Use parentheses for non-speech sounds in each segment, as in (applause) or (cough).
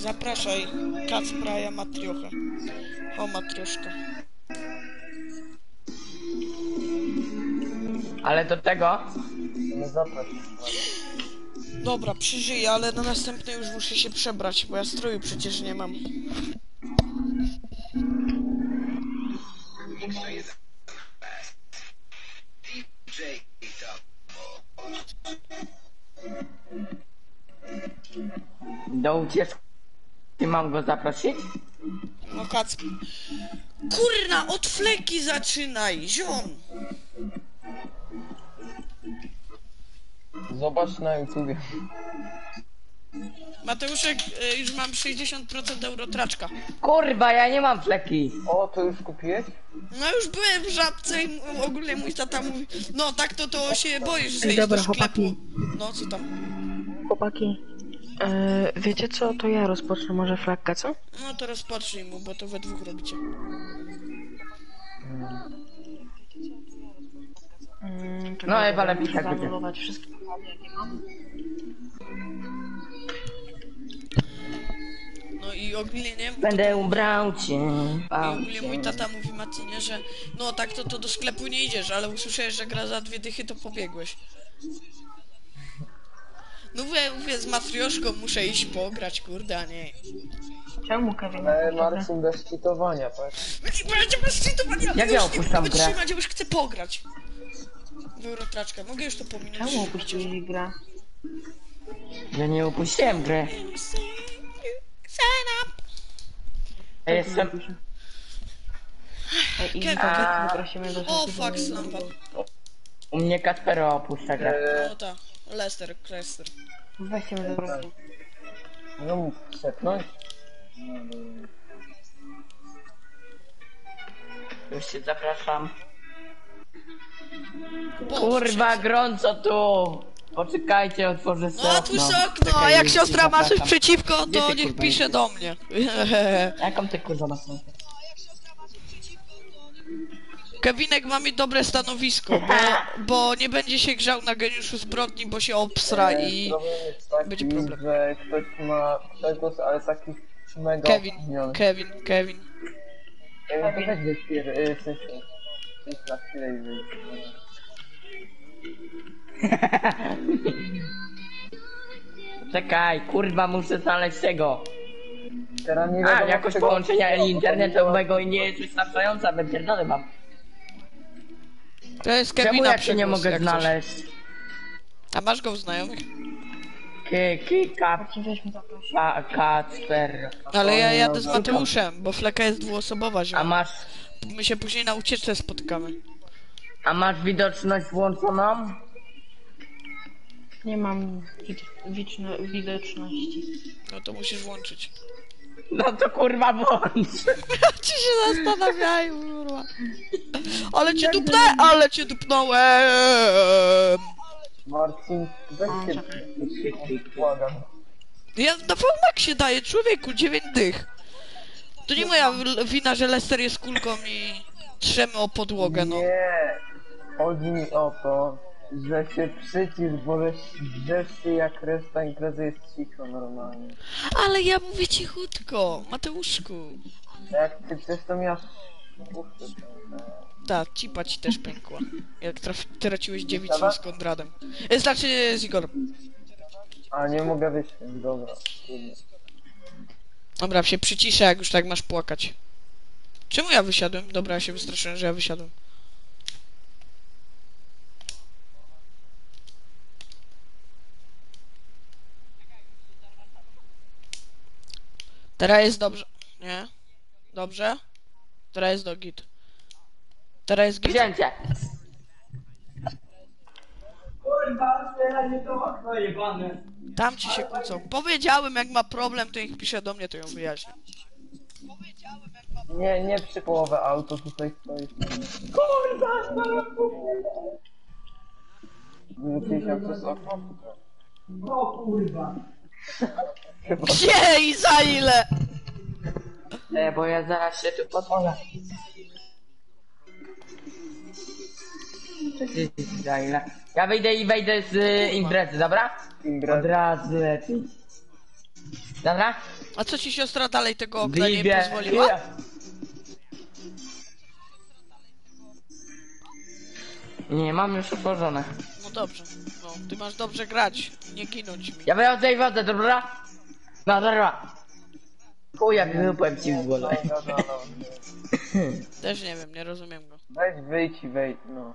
Zapraszaj Kacpraja Matriocha. O, Matrioszka. Ale do tego... Nie zapraszam. Dobra, przeżyję, ale na następny już muszę się przebrać, bo ja stroju przecież nie mam. Do ucieczki mam go zaprosić? No Kac... Kurna, od fleki zaczynaj, ziom! Zobacz na YouTubie. Mateuszek, y, już mam 60% eurotraczka. Kurwa, ja nie mam fleki. O, to już kupiłeś? No już byłem w żabce i m- ogólnie mój tata mówi, no tak to to się boisz zejść Dobra, do sklepu. chłopaki. No co tam? Chłopaki, e, wiecie co, to ja rozpocznę może flagkę, co? No to rozpocznij mu, bo to we dwóch robicie. Mm, czekaj, No, Ewa, lepiej muszę tak będzie. wszystkie flagi, jakie mam. No i ogólnie nie Będę ubrał cię. I bał ogólnie cię. mój tata mówi Marcinie, że no tak to, to do sklepu nie idziesz, ale usłyszałeś, że gra za dwie dychy, to pobiegłeś. No mówię, mówię z matrioszką muszę iść pograć, kurde, a nie. Czemu Kevin? Ale Marcin bez cheatowania, tak? Będzie bez cheatowania, Jak ja nie opuszczam grę? wytrzymać, ja już chcę pograć. W Eurotraczkę, mogę już to pominąć. Czemu opuścili grę? Ja nie opuściłem gry. Ja jestem... Ej, Kevin. tak poprosimy do O, fuck, snampa. U mnie Kacpero opuszcza grę. Eee, No tak, Lester, Lester. Weźcie mnie do progu. no mógł przepnąć? Już się zapraszam. Kurwa, gorąco tu! Poczekajcie, otworzę sobie No, okno. otwórz okno, a Czekaj, jak już siostra się ma coś zapraszam. przeciwko, Gdzie to ty, niech kurwa, pisze do mnie. (laughs) Jaką ty kurwa masz? Kevinek ma mi dobre stanowisko, bo, bo nie będzie się grzał na geniuszu zbrodni, bo się obstra i... Problem jest taki, będzie problem. że ktoś ma przegłos, ale taki mega Kevin, opinion. Kevin, Kevin. Kevin, to y, w sensie... Idź na chwilę i wyjdź. (laughs) Czekaj, kurwa, muszę znaleźć tego. Teraz nie A, wiadomo, jakość czego- połączenia internetowego nie jest wystarczająca, wypierdolę mam. To jest Czemu Kevina ja cię nie przegłos, mogę jak coś. znaleźć? A masz go w znajomych? Ki, ki, ka, Marcin, weź zaproś. ka, Kacper. Ale ja jadę no, z Mateuszem, bo fleka jest dwuosobowa, A masz, My się później na ucieczce spotykamy. a masz widoczność włączoną? Nie mam wid- wiczno- widoczności. No to musisz włączyć. No to kurwa włącz. Ci się zastanawiają, kurwa. Ale cię dupnę, ale cię dupnąłem. Marcin, weź się... Błagam. Ja na się daję, człowieku, dziewięć dych. To nie moja wina, że Lester jest kulką i trzemy o podłogę, no. Nie! Chodzi mi o to, że się przycisz, bo drzesz się jak reszta imprezy jest cicho normalnie. Ale ja mówię cichutko, Mateuszku. Jak ty chcesz, to miałeś... Ta, cipa ci też pękła. Jak traf- traciłeś dziewicę z Kondradem. E, Znaczy z Igorem. A nie mogę wyświęć, dobra. Dobra, się przyciszę, jak już tak masz płakać. Czemu ja wysiadłem? Dobra, ja się wystraszyłem, że ja wysiadłem. Teraz jest dobrze. Nie? Dobrze? Teraz jest do git. Teraz jest git. Wziąłem cię. Kurwa, otwieraj mi to okno jebane. Tam ci się kłócą. Powiedziałem, jak ma problem, to niech pisze do mnie, to ją wyjaśnię. Nie, nie przy połowę auto tutaj stoi. Kurwa, Wyrzucili się przez okno? no kurwa. Gdzie i za ile? E, bo ja zaraz się tu podpolę. Za ile? Ja wyjdę i wejdę z y, imprezy, dobra? Od Impreza. razu lepiej. Dobra? A co ci siostra dalej tego okna nie pozwoliła? Nie, mam już otworzone. No dobrze. No, ty masz dobrze grać. Nie ginąć mi. Ja wychodzę i wodę, dobra? No dobra. Chuj, jak wypłem ci w głowę. No, no, no, no. (laughs) Też nie wiem, nie rozumiem go. Weź wyjdź i wejdź, no.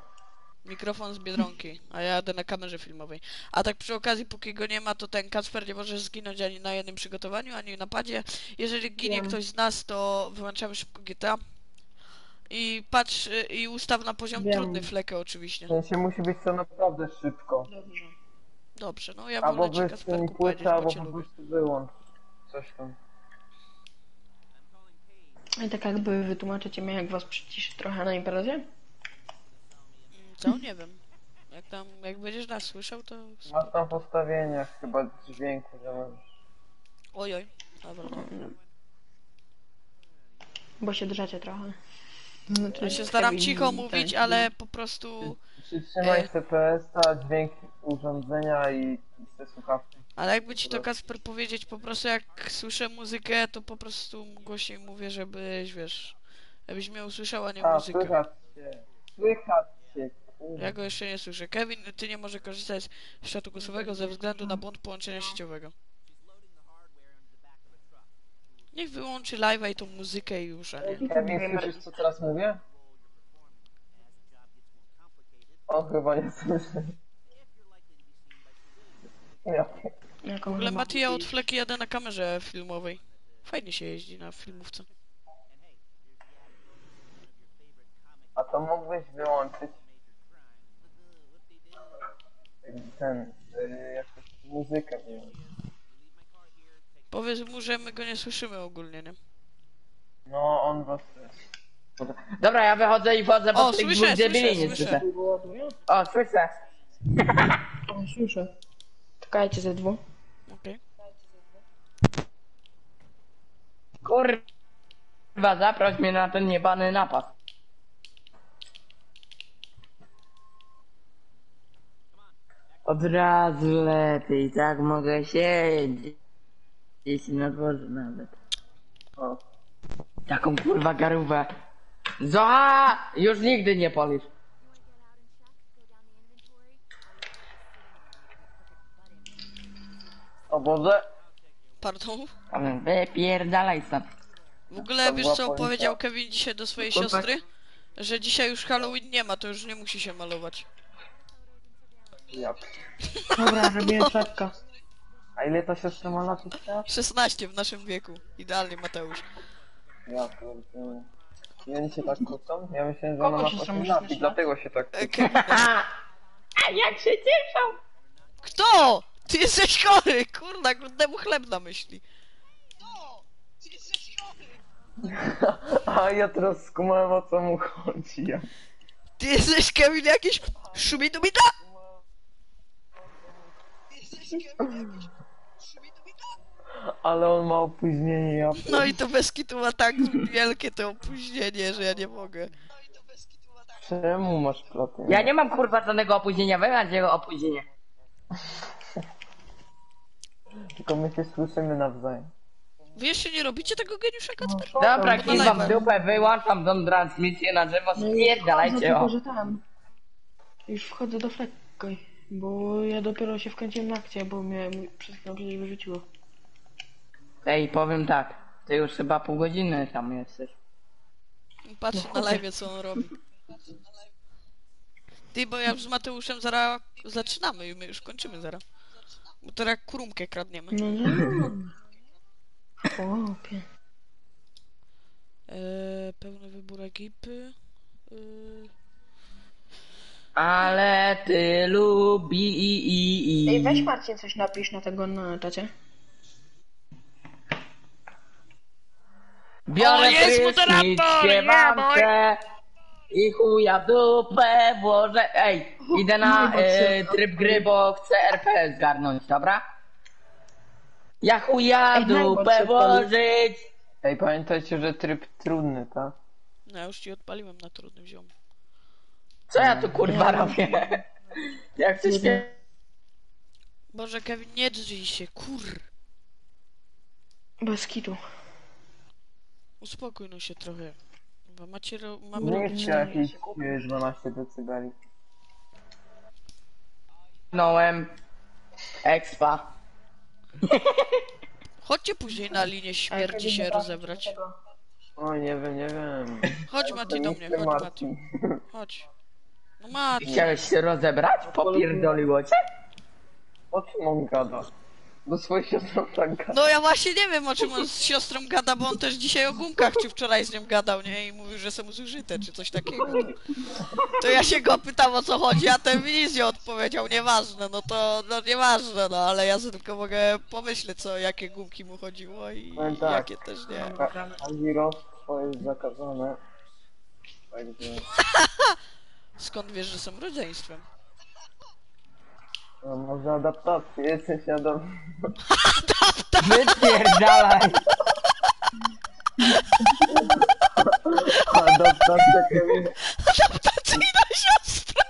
Mikrofon z Biedronki, a ja jadę na kamerze filmowej. A tak przy okazji, póki go nie ma, to ten Kacper nie może zginąć ani na jednym przygotowaniu, ani na padzie. Jeżeli ginie ktoś z nas, to wyłączamy szybko GTA. I patrz, y, i ustaw na poziom Wiem. trudny flekę oczywiście. W sensie musi być to naprawdę szybko. Dobrze. Dobrze, no ja Albo wolę ci wyszczel mi Kacperku powiedzieć, płytę, bo albo cię po lubię. prostu wyłącz. Coś tam. I tak jakby wytłumaczycie mi, jak was przyciszy trochę na imprezie? Mm, Co? Nie wiem. Jak tam, jak będziesz nas słyszał, to... Masz tam w ustawieniach chyba dźwięku, że możesz. Ojoj. Dobra. Bo się drzecie trochę. Ja się staram cicho mówić, no. ale po prostu... Przytrzymaj E. CPS-a, dźwięk urządzenia i te słuchawki. Ale jakby ci to Kasper powiedzieć, po prostu jak słyszę muzykę, to po prostu głośniej mówię, żebyś, wiesz, żebyś mnie usłyszał, a nie A, muzykę. słychać cię. Słychać kurwa. Ja go jeszcze nie słyszę. Kevin, ty nie może korzystać z czatu głosowego ze względu na błąd połączenia sieciowego. Niech wyłączy live'a i tą muzykę i już, a nie. Kevin, słyszysz co teraz mówię? On chyba nie słyszy. Ja W ogóle chyba- Mati, ja od fleki jadę na kamerze filmowej. Fajnie się jeździ na filmówce. A to mógłbyś wyłączyć ten, y, jakąś muzykę wyłączyć. Powiedz mu, że my go nie słyszymy ogólnie, nie? No, on was też. Dobra, ja wychodzę i wchodzę, bo O, tych słyszę, dwóch debili nie słyszę. słyszę. O, słyszę. O, słyszę. Czekajcie ze dwóch. Okej. Kurwa, zaproś mnie na ten niebany napad. Od razu lepiej, tak mogę siedzieć. Jeśli na dworze nawet. O. Taką kurwa garówę. Zoha! Już nigdy nie polisz. O Boże! Pardon? Ale Wypierdalaj stąd. W ogóle wiesz co powiedział Kevin dzisiaj do swojej Kurwa. siostry? Że dzisiaj już Halloween nie ma, to już nie musi się malować. Ja. Dobra, robię czapka. A ile ta siostra ma lat jeszcze? 16 w naszym wieku. Idealnie Mateusz. Ja pierdolę. I oni się tak kłócą? Ja myślałem, że Kogo ona ma siostra 8 ma lat i 16 dlatego się tak E, kłócą. Kevin. (laughs) A jak się cieszą! Kto? Ty jesteś chory! Kurna, grudnemu chleb na myśli. (laughs) A ja teraz skumałem o co mu chodzi. Ja. Ty jesteś Kevin jakiś szumidumida? Ale on ma opóźnienie, ja (laughs) No i to bez kitu ma tak wielkie to opóźnienie, że ja nie mogę. Czemu masz platynę? Ja nie mam kurwa żadnego opóźnienia, wy macie jego opóźnienie. Tylko my się słyszymy nawzajem. Wy jeszcze nie robicie tego geniusza Kacper? Dobra, na kiwa w dupę, wyłączam tą transmisję na żywo, No spierdalajcie tylko, o. że tam. Już wchodzę do flekki. Bo ja dopiero się wkręciłem na akcję, bo mnie przed chwilą przecież wyrzuciło. Ej, powiem tak, ty już chyba pół godziny tam jesteś. Patrzę na live co on robi. Ty, bo ja z Mateuszem zaraz zaczynamy i my już kończymy zaraz. Bo teraz kurumkę kradniemy. No nie. Chłopie. Eee, pełny wybór ekipy. Eee, Ale ty lubi i i i. Ej, weź Marcin coś napisz na tego na czacie. Biorę O, jest prysznic, moderator, śpiewam yeah, boy. się i chuja w dupę włożę. Ej, idę na e, tryb gry, bo chcę RP zgarnąć, dobra? Ja chuja w Ej, dupę włożyć. Ej, pamiętajcie, że tryb trudny, tak? no ja już ci odpaliłem na trudnym ziom. Co ja tu kurwa robię? (laughs) Jak coś Nie. Boże, Kevin, nie drzyj się, kur. Bez kitu. Uspokój no się trochę. Bo macie ro... mamy Nie robić... chcę jakieś e, 12 decybeli. Nołem. Expa. Chodźcie później na linię śmierci się rozebrać. O, nie wiem, nie wiem. Chodź Mati do mnie, Nie chodź. Mati. Chodź. No Mati. Chciałeś się rozebrać? Popierdoliło cię? O czym on gada? Do swojej siostry Franka. No ja właśnie nie wiem o czym on z siostrą gada, bo on też dzisiaj o gumkach czy wczoraj z nią gadał, nie? I mówił, że są zużyte, czy coś takiego. To ja się go pytam o co chodzi, a ten mi nic nie odpowiedział, nieważne, no to, no nieważne, no ale ja sobie tylko mogę pomyśleć co, jakie gumki mu chodziło i No tak. jakie też nie. Azirostwo jest zakazane. Także (laughs) Skąd wiesz, że są rodzeństwem? No, może adaptację, jesteś adam. Wypierdalaj! Adaptacja Kevin. Adaptacyjna siostra!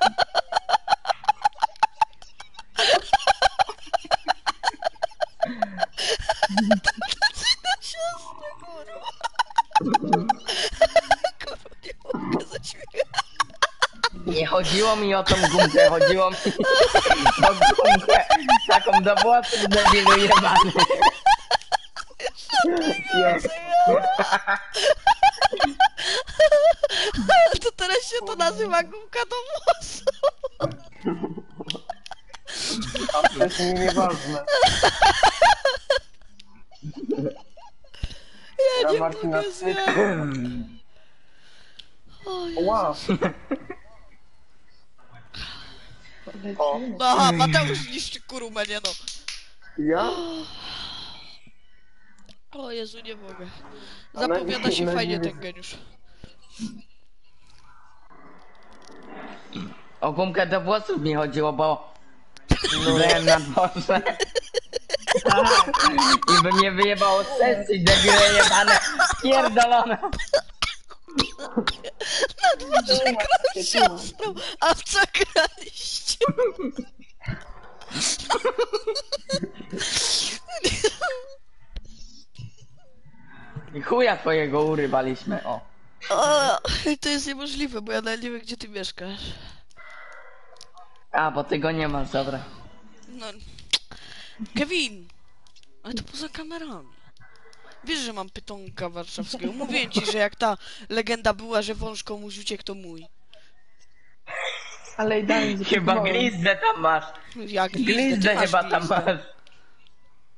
Adaptacyjna siostra. Kurwa, Nie chodziło mi o tą gumkę, chodziło mi (laughs) o gumkę taką do włosów debilu jebany. Ja, (laughs) To teraz się to nazywa gumka do włosów. a to jest mi nieważne. Ja nie Marcina mogę Styk. zjać. O Jezu. Wow. O, No aha, Mateusz niszczy kurumę, nie no. ja? O Jezu, nie mogę. Zapowiada się (laughs) fajnie ten geniusz. O gumkę do włosów mi chodziło, bo byłem na dworze. (laughs) I by mnie wyjebało z sesji, debile jebane, pierdolone. Na dworze grał siostrą, a w co graliście? I chuja twojego urywaliśmy, o. O, to jest niemożliwe, bo ja nawet nie wiem, gdzie ty mieszkasz. A, bo ty go nie masz, dobra. No. Kevin! Ale to poza kamerami. Wiesz, że mam pytonka warszawskiego. Mówiłem ci, że jak ta legenda była, że wąż komuś uciekł, to mój. Ale idealnie Chyba glizdę tam masz. Jak glizdę, chyba tam masz.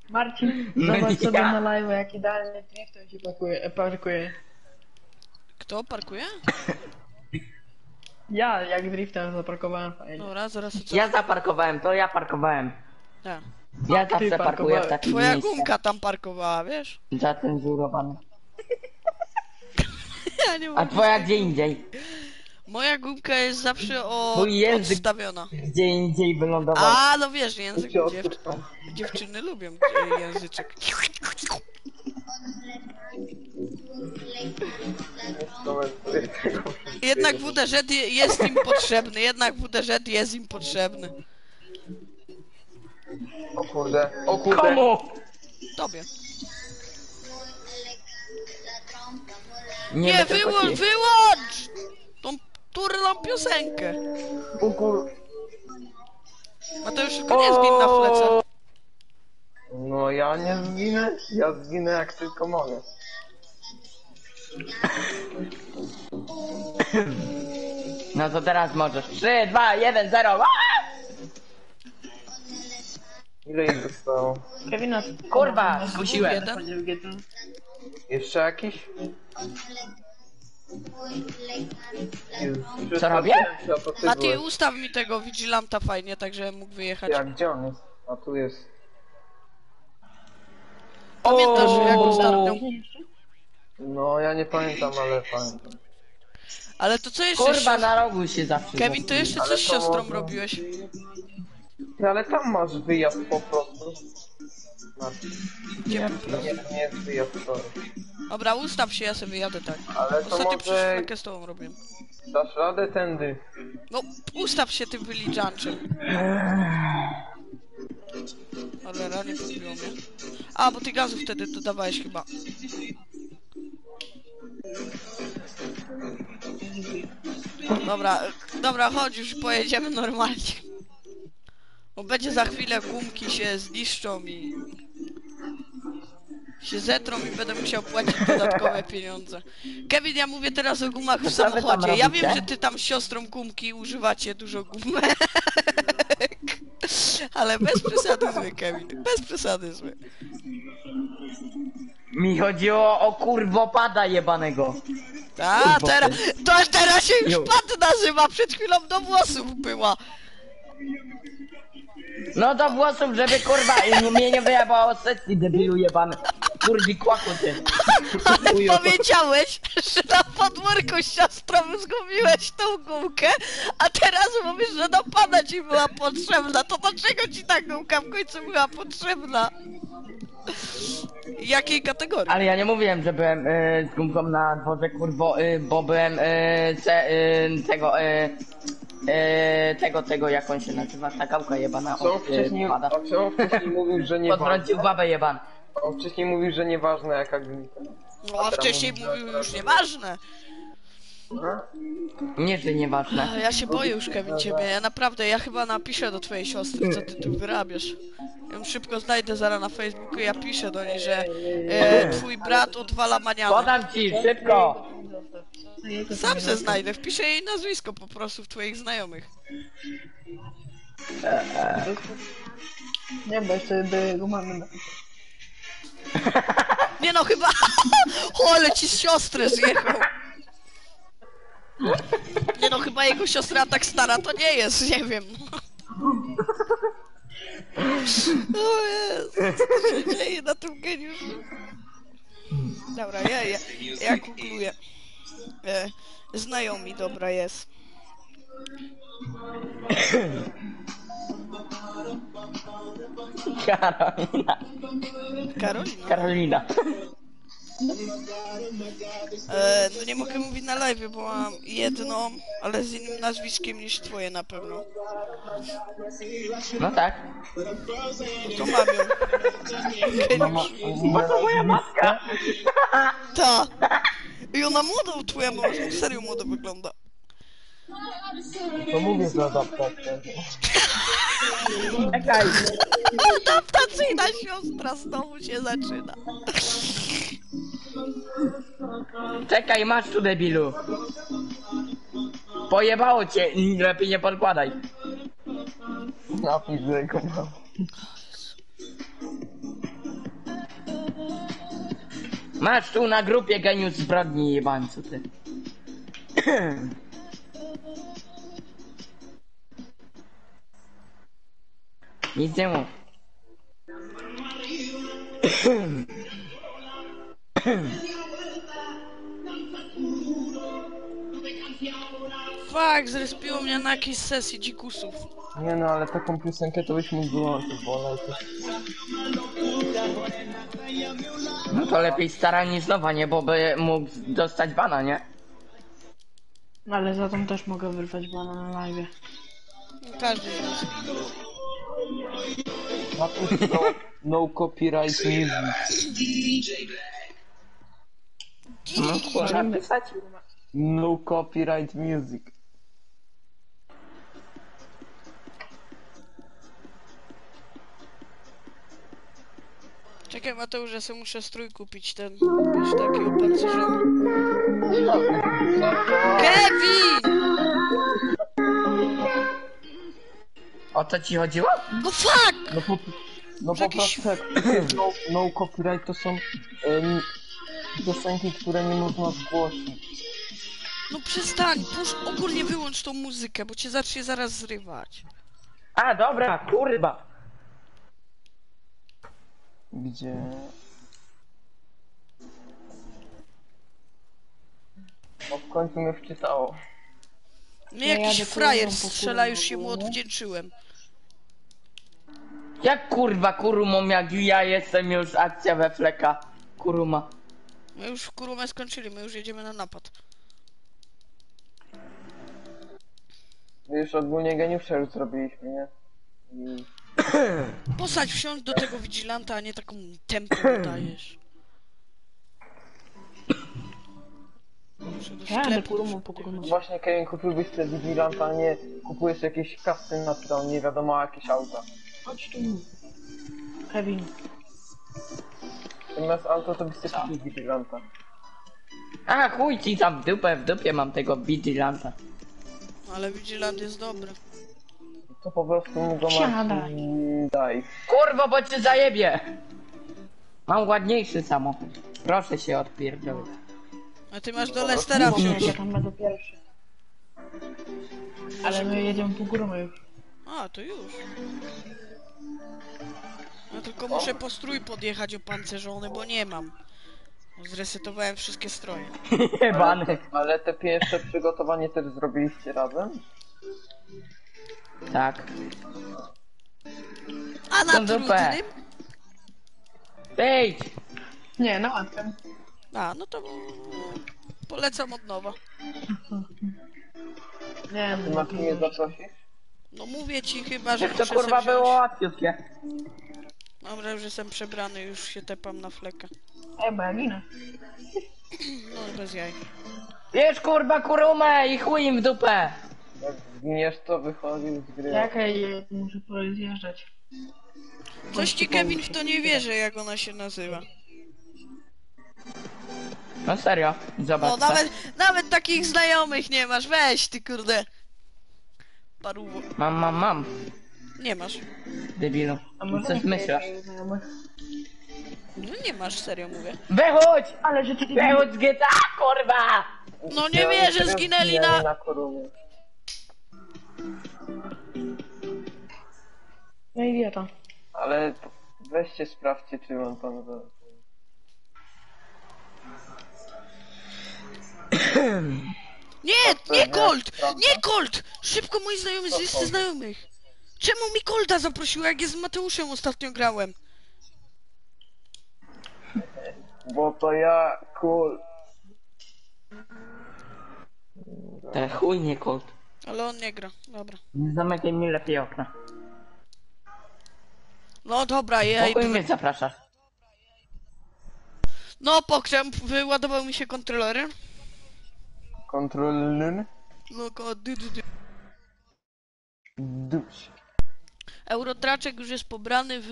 Marcin, No zobacz sobie ja. na live, jak idealnie driftem się pakuje, e, parkuje. Kto parkuje? Ja jak driftem zaparkowałem fajnie. Dobra, zaraz co? Ja zaparkowałem, to ja parkowałem. Tak. Ja ty zawsze parkuję w parkowałeś. takim Twoja miejscu. gumka tam parkowała, wiesz? Zacenzurowane. (laughs) Ja nie A mogę. twoja gdzie indziej? Moja gumka jest zawsze o... Mój język- odstawiona. Gdzie indziej wylądował. A, no wiesz, język dziew... odpytam. dziewczyny lubią e, języczek. Jednak WDŻ je- jest im potrzebny, jednak WDŻ jest im potrzebny. O kurde, o kurde. Komu? Tobie. Nie, Nie, tylko wyłącz, ci. wyłącz! Tą turną piosenkę. O kur... Mateusz, tylko nie zgin na flece. No ja nie zginę, ja zginę jak tylko mogę. No to teraz możesz. 3, 2, 1, 0. Ile ich zostało? Kevina, Kurwa, skusiłem. Jeden. Chodzi w GTA. Jeszcze jakiś? Jezus, Co robię? się, a to ty byłeś. ustaw mi tego Vigilanta fajnie, tak żebym mógł wyjechać. Ja, gdzie on jest? A tu jest. Pamiętasz, jak ostatnio... No ja nie pamiętam, ale pamiętam. Ale to co jeszcze... Kurwa, na rogu się zawsze. Kevin, to jeszcze Ale coś z to siostrą robiłeś. Ty, ale tam masz wyjazd po prostu. Znaczy, Gdzie? nie, nie jest wyjazd, sorry. Dobra, ustaw się, ja sobie wyjadę tak. Ale to Ostatnio przecież może flekę z tobą robiłem. dasz radę tędy. No, ustaw się tym wyliczaczem. Ale ranie podbiło mnie. A, bo ty gazu wtedy dodawałeś chyba. Dobra, dobra, chodź już pojedziemy normalnie. Bo będzie za chwilę gumki się zniszczą i... się zetrą i będę musiał płacić dodatkowe pieniądze. Kevin, ja mówię teraz o gumach w samochodzie. Ja wiem, że ty tam z siostrą gumki używacie dużo gumek. Ale bez przesady zły, Kevin. Bez przesady zły. Mi chodziło o kurwopada jebanego. A, teraz, to teraz się już pan nazywa, przed chwilą do włosów była. No do włosów, żeby kurwa i nie- mnie nie wyjebało z sesji, debilu jebany. Kurwi kłaku ty. (laughs) Ale powiedziałeś, że na podwórku siostrą zgubiłeś tą gumkę, a teraz mówisz, że do pana ci była potrzebna. To dlaczego ci ta gumka w końcu była potrzebna? Jakiej kategorii? Ale ja nie mówiłem, że byłem y, z gumką na dworze kurwo, y, bo byłem y, ce, y, tego, y, y, tego, tego, jak on się nazywa, ta gałka jebana. Co o, wcześniej, y, pada. a co wcześniej mówił, że nie (laughs) Podrącił babę jeban. On wcześniej mówił, że nieważne jaka gmina. No, a wcześniej mówił już nieważne. Nie, że nieważne. A Ja się boję już, Kevin, ciebie. Ja naprawdę, ja chyba napiszę do twojej siostry, co ty tu wyrabiasz. Ja ją szybko znajdę zaraz na Facebooku, ja piszę do niej, że e, twój brat odwala manianę. Podam ci, szybko! Sam se znajdę, wpiszę jej nazwisko po prostu w twoich znajomych. Nie, bo jeszcze do jego mamy napisać. Nie no, chyba... (laughs) O, ale ci z siostry zjechał. (laughs) Nie no, chyba jego siostra tak stara to nie jest, nie wiem. O Jezu, co się dzieje na tym geniuszu? Dobra, ja, ja, ja googluję. E, znajomi, dobra, jest. Karolina. Karolina. Karolina. E, no nie mogę mówić na live, bo mam jedną, ale z innym nazwiskiem niż twoje na pewno. No tak. To mam ją. Geniusz. Bo to moja matka. Ta. I ona młoda, twoja mama serio młodo wygląda. To mówię za adaptację. Czekaj. Adaptacyjna siostra znowu się zaczyna. Czekaj, masz tu debilu. Pojebało cię, lepiej nie podkładaj. Go mam. Masz tu na grupie geniusz zbrodni jebańcu ty. Nic nie mów. (laughs) Fak, zrespiło mnie na jakiejś sesji dzikusów. Nie no, ale taką piosenkę to byś mógł wyłączyć, bo ona jest... No to lepiej stara niż nowa, nie? Bo by mógł dostać bana, nie? No, Ale za tą też mogę wyrwać bana na live. Każdy z nas. Napisz no, no copyright music. No kurwa, pisać? No copyright music. Czekaj Mateusz, że sobie muszę strój kupić ten, wiesz, taki opancerzony. Kevin! O co ci chodziło? No fuck! No po, no po jakiś- prostu jak no, no copyright to są em, piosenki, które nie można zgłosić. No przestań, pusz, ogólnie wyłącz tą muzykę, bo cię zacznie zaraz zrywać. A, dobra, kurwa. Gdzie... No w końcu mnie wczytało. Ja jakiś jadę frajer strzela, już się mu odwdzięczyłem. Jak kurwa kurumą, jak ja jestem już akcja we fleka. Kuruma. My już w kurumę skończyli, my już jedziemy na napad. Już ogólnie geniusze już zrobiliśmy, nie? I (coughs) Posadź wsiąść do tego vigilanta, a nie taką tempę dajesz. Muszę do Ja jadę sklepu kurumą muszę po podjechać. kurumą. Właśnie Kevin kupiłbyś te Vigilanta, a nie kupujesz jakieś kasy na stron, nie wiadomo jakieś auta. Chodź tu. Kevin. Zamiast auto to byś sobie kupił Vigilanta. A chuj ci tam w dupę, w dupie mam tego vigilanta. Ale vigilant jest dobry. To po prostu mu go masz Siadaj. i daj. Kurwo, bo cię zajebie! Mam ładniejszy samochód. Proszę się odpierdolić. A ty masz do Lestera Nie, ja tam będę pierwszy. Ale my jedziemy po kurumę już. A, to już. Tylko muszę po strój podjechać opancerzony, bo nie mam. Zresetowałem wszystkie stroje. (laughs) Jebany. Ale te pierwsze przygotowanie też zrobiliście razem? Tak. A na dupę. trudnym? Wejdź! Nie, na łatwym. A, no to polecam od nowa. (laughs) Nie, Ty masz mnie zaprosić? No mówię ci chyba, że Jak to muszę kurwa było łatwiutkie. Dobra, już jestem przebrany, już się tepam na flekę. Ej, bo ja ginę. (clears throat) No bez jaj. Wiesz kurwa kurumę i chuj im w dupę! Jak zginiesz to wychodził z gry. Czekaj, muszę zjeżdżać. Coś ci Kevin w to nie wierzy, jak ona się nazywa. No serio, zobacz. No nawet, nawet takich znajomych nie masz, weź ty kurde. Paruwo. Mam, mam, mam. Nie masz. Debilu. A może Coś nie myślę. chcę znajomych? No nie masz, serio mówię. Wychodź! Ale że ty... Wychodź z GTA, kurwa! No nie wierzę, zginęli na... na korumie. No idiota. Ale weźcie sprawdźcie czy on tam za... Nie, nie prawda? Nie Colt! Szybko moi znajomi z listy znajomych. Czemu mi Colta zaprosiła, jak ja z Mateuszem ostatnio grałem? Bo to ja, cool. Te chuj nie. Ale on nie gra, dobra. Nie zamykaj mi lepiej okna. No dobra, ja Pokój idę. mnie zapraszasz. No pokrzem, wyładował mi się kontroler. Kontrolny. No ko, dy, dy, dy. Duś. Eurotraczek już jest pobrany w...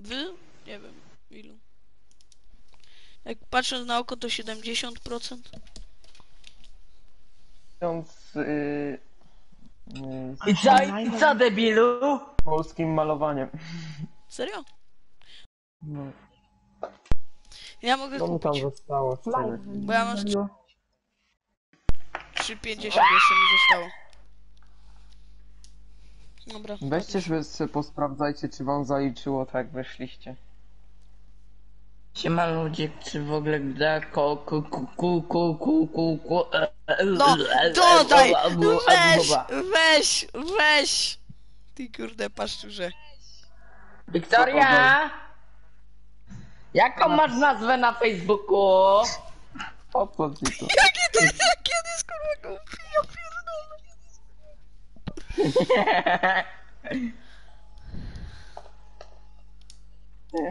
W? Nie wiem, ilu. Jak patrzę na oko to 70%. Ksiądz y, y, I co, i co debilu? polskim malowaniem. Serio? No, Ja mogę co mu tam kupić. zostało z ceny? Bo ja mam 3,50 jeszcze mi zostało. Dobra. Weźcie sobie sobie posprawdzajcie czy wam zaliczyło tak jak weszliście. Siema ludzie, czy w ogóle da ko ku ku ku ku ku ku ku e, e, No, e, dodaj! e, e, e, Weź, e, weź, weź! Ty kurde paszczurze. Wiktoria! Jaką masz nazwę na Facebooku? Ci to? Jakie to jest, jakie to jest kurwa głupi, ja pierdolę.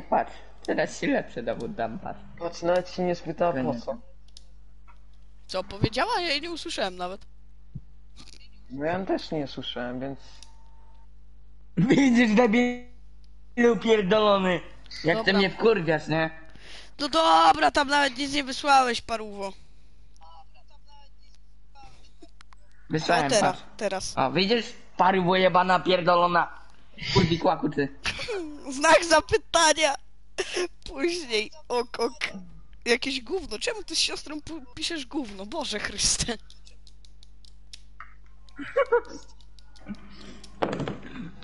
Patrz, teraz ci lepszy dowód dam, patrz. Patrz, nawet się nie spytała po co. Co powiedziała? Ja jej nie usłyszałem nawet. Bo ja też nie słyszałem, więc... Widzisz debilu pierdolony. Jak ty Dobra. mnie wkurwiasz, nie? No dobra, tam nawet nic nie wysłałeś, paruwo. O, Wysłałem, teraz, patrz. teraz. O, widzisz? Paru jebana pierdolona. Kurwi kłaku ty. Znak zapytania. Później, ok, ok. Jakieś gówno. Czemu ty z siostrą pu- piszesz gówno? Boże Chryste.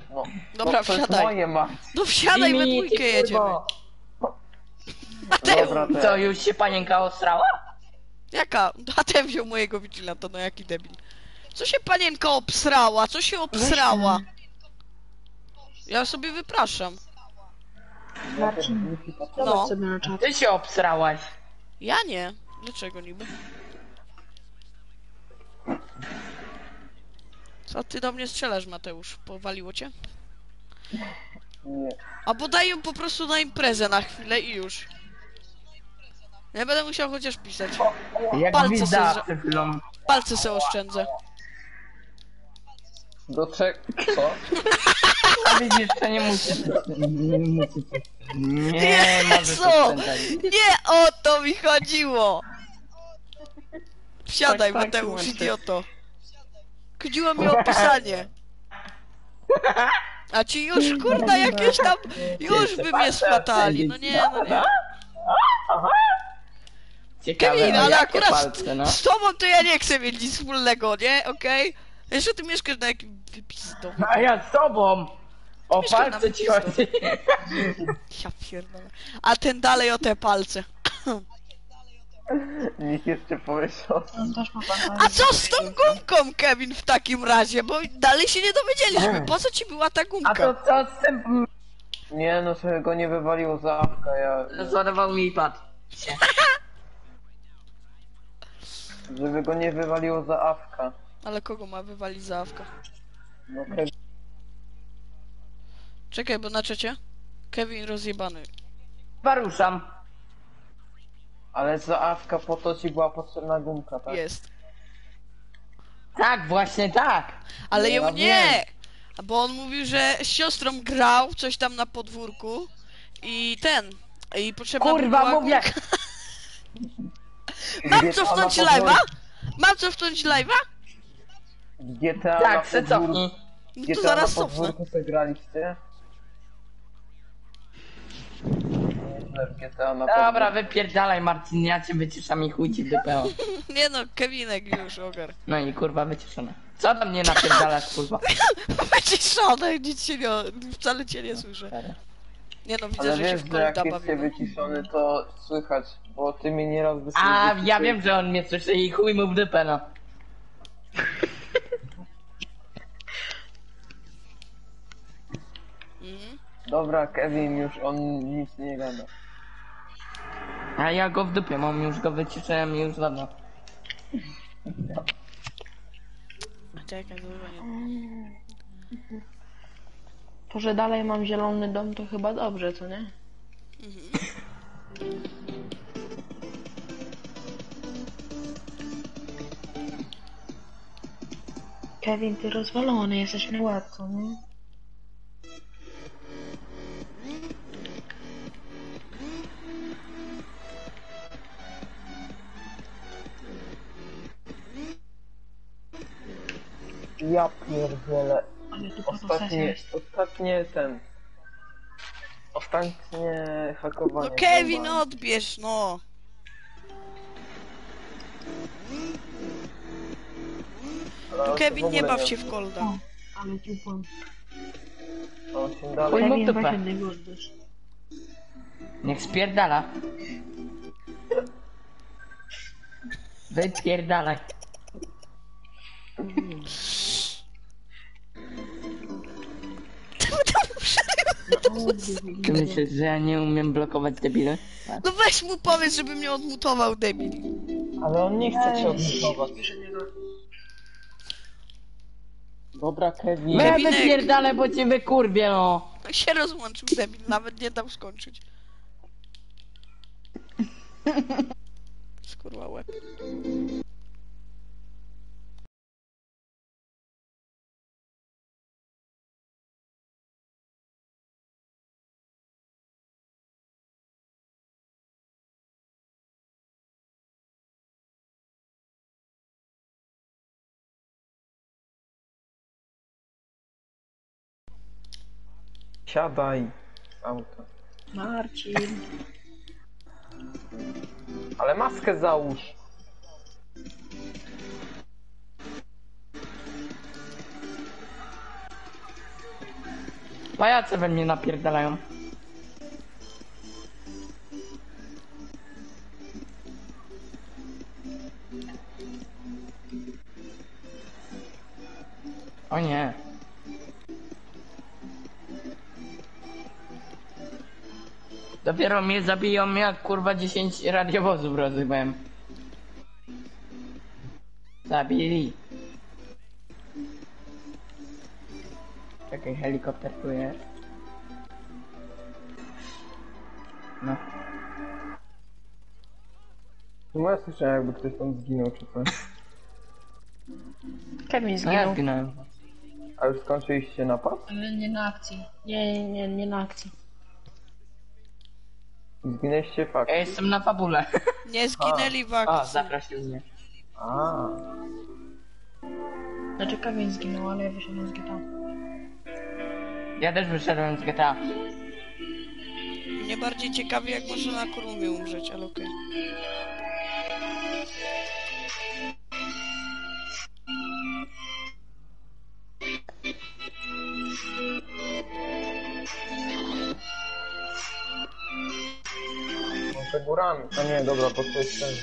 No, Dobra, to jest wsiadaj. moje ma. No wsiadaj, we Jimmy, ty dwójkę jedziemy. Mateusz! Dobra, Co, te... już się panienka ostrała? Jaka? A ten wziął mojego vigilanta, no jaki debil. Co się panienka obsrała? Co się obsrała? Ja sobie wypraszam. No. zobacz sobie na czat. Ty się obsrałaś. Ja nie. Dlaczego niby? Co ty do mnie strzelasz, Mateusz? Powaliło cię? Nie. Albo daj ją po prostu na imprezę na chwilę i już. Ja będę musiał chociaż pisać. Jak Palce gwizda se. Palce se oszczędzę. Do czego? Co? A (laughs) widzisz, to nie musisz. Nie. Nie, oszczędzać. Nie o to mi chodziło! Wsiadaj, Tak, tak, Mateusz, słuchajcie. idioto. Chodziło mi o pisanie. A ci już, kurda, jakieś tam... Już by mnie splatali. No nie, no nie. Ciekawe, Kevin, no ale jakie akurat palce, no. z tobą to ja nie chcę mieć nic wspólnego, nie? Okej? Jeszcze ty mieszkasz na jakim wypizdowym... A ja z tobą! O Mieszkam na palce ci chodzi. Ja pierdolę. A ten dalej o te palce. Niech jeszcze powiedział. On też ma pan A co z tą gumką, Kevin, w takim razie? Bo dalej się nie dowiedzieliśmy. Po co ci była ta A gumka? to co z tym... Nie no, sobie go nie wywaliło za awka, ja... Rozładował mi pad. Żeby go nie wywaliło za awka. Ale kogo ma wywalić za awka? No Kevin, Czekaj, bo na czacie. Kevin rozjebany. Paruszam. ale za awka po to ci była potrzebna gumka, tak? Jest. Tak, właśnie tak. Ale Ja jemu wiem. nie! Bo on mówił, że z siostrą grał coś tam na podwórku i ten. I potrzebna Kurwa, była mówię. (laughs) Mam GTA cofnąć live'a? Mam cofnąć live'a? GTA na Tak, podwórku, przecofnij. No to GTA zaraz na cofnę. podwórku sobie graliście? Nieźle w GTA na Dobra, podwórku. wypierdalaj Marcin, ja cię wyciszam i chuj ci w dupę. (laughs) Nie no, Kevinek już ogar. No i kurwa wyciszone. Co do mnie napierdalasz kurwa? (laughs) Wyciszony, nic się nie... Wcale cię nie słyszę. Nie no, widzę, Ale że się wiesz, w że jak kolda bawimy. wyciszony, to słychać, bo ty mnie nieraz A, wysyłasz. ja wiem, że on mnie słyszy i chuj mu w dupę no. (laughs) Mhm. Dobra, Kevin, już on nic nie gada. A ja go w dupie mam, już go wyciszyłem i już dawno. Czekaj, nie... To, że dalej mam zielony dom, to chyba dobrze, co nie? Kevin, ty rozwalony jesteś co nie? Ja pierdzielę. Ale tu fotosesja Ostatnie, ostatnie ten... Ostatnie hakowanie. No Kevin, chyba. odbierz, no! Ale Tu on się w Kevin, nie baw się w kolda. Ale ciupam. On się dalej... Kevin, weź dupę. jednego odbierz. Niech spierdala. Wypierdalaj. Ty myślisz, że ja nie umiem blokować debile? No weź mu powiedz, żeby mnie odmutował, debil. Ale on nie chce cię odmutować. Dobra, Kevin. No ja Kevinek. wypierdalę, bo cię wykurwię no. się rozłączył, debil, nawet nie dał skończyć. (laughs) Skurwa łeb. Siadaj z auta. Marcin. Ale maskę załóż. Pajace we mnie napierdalają. O nie. Dopiero mnie zabiją jak kurwa 10 radiowozów rozrywałem. Zabili. Czekaj, helikopter tu jest. No. No ja słyszałem jakby ktoś tam zginął czy coś. Kevin No ja zginął. zginąłem. A już skończyliście napad? Ale nie na akcji. Nie, nie, nie, nie na akcji. Zginęliście fakt. Ja jestem na fabule. (laughs) Nie zginęli w O, akcji. zaprosił mnie. A, Znaczy Kevin zginął, ale ja wyszedłem z GTA. Ja też wyszedłem z GTA. Mnie bardziej ciekawi, jak można na kurumie umrzeć, ale okej. Górami. A nie, dobra, bo to jest ten.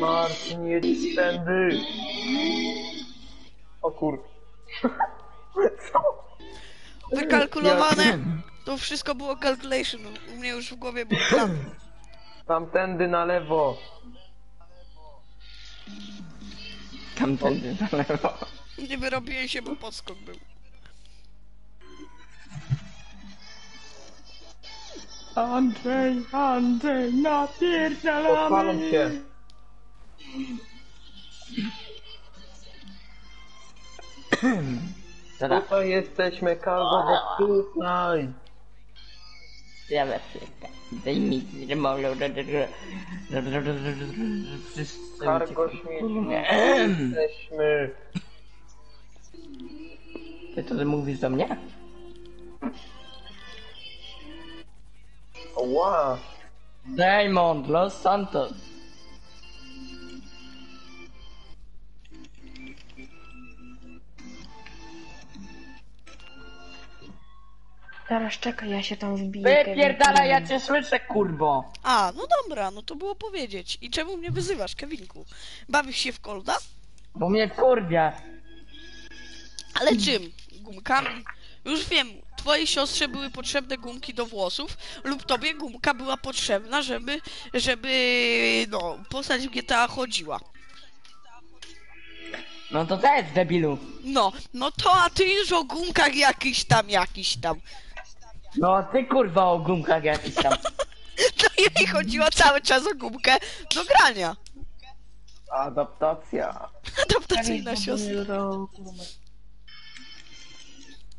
Marcin, jedź tędy. O kur... (laughs) Co? Wykalkulowane. To wszystko było calculation. U mnie już w głowie był plan. Tamtędy na lewo. Tamtędy na lewo. Nie wyrobiłem się, bo podskok był. Andrzej, Andrzej, napierdalamy! Podpalą się. Dobra, Tutaj jesteśmy, Kargo, bo tutaj. Ja weszłem. Daj mi remolu. Kargo śmieci. Jesteśmy. Ty to mówisz do mnie? Ła. Diamond Los Santos. Teraz czekaj, ja się tam wbiję. Wypierdala, ja cię słyszę, kurwo. A, no dobra, no to było powiedzieć. I czemu mnie wyzywasz, Kevinku? Bawisz się w kolda? Bo mnie kurwia. Ale czym? Gumkami? Już wiem, twojej siostrze były potrzebne gumki do włosów, lub tobie gumka była potrzebna, żeby, żeby, no, postać w GTA chodziła. No to też, debilu. No, no to, a ty już o gumkach jakiś tam, jakiś tam. No ty kurwa o gumkach jakiś tam. (laughs) To jej chodziło cały czas o gumkę do grania. Adaptacja. Adaptacyjna siostra.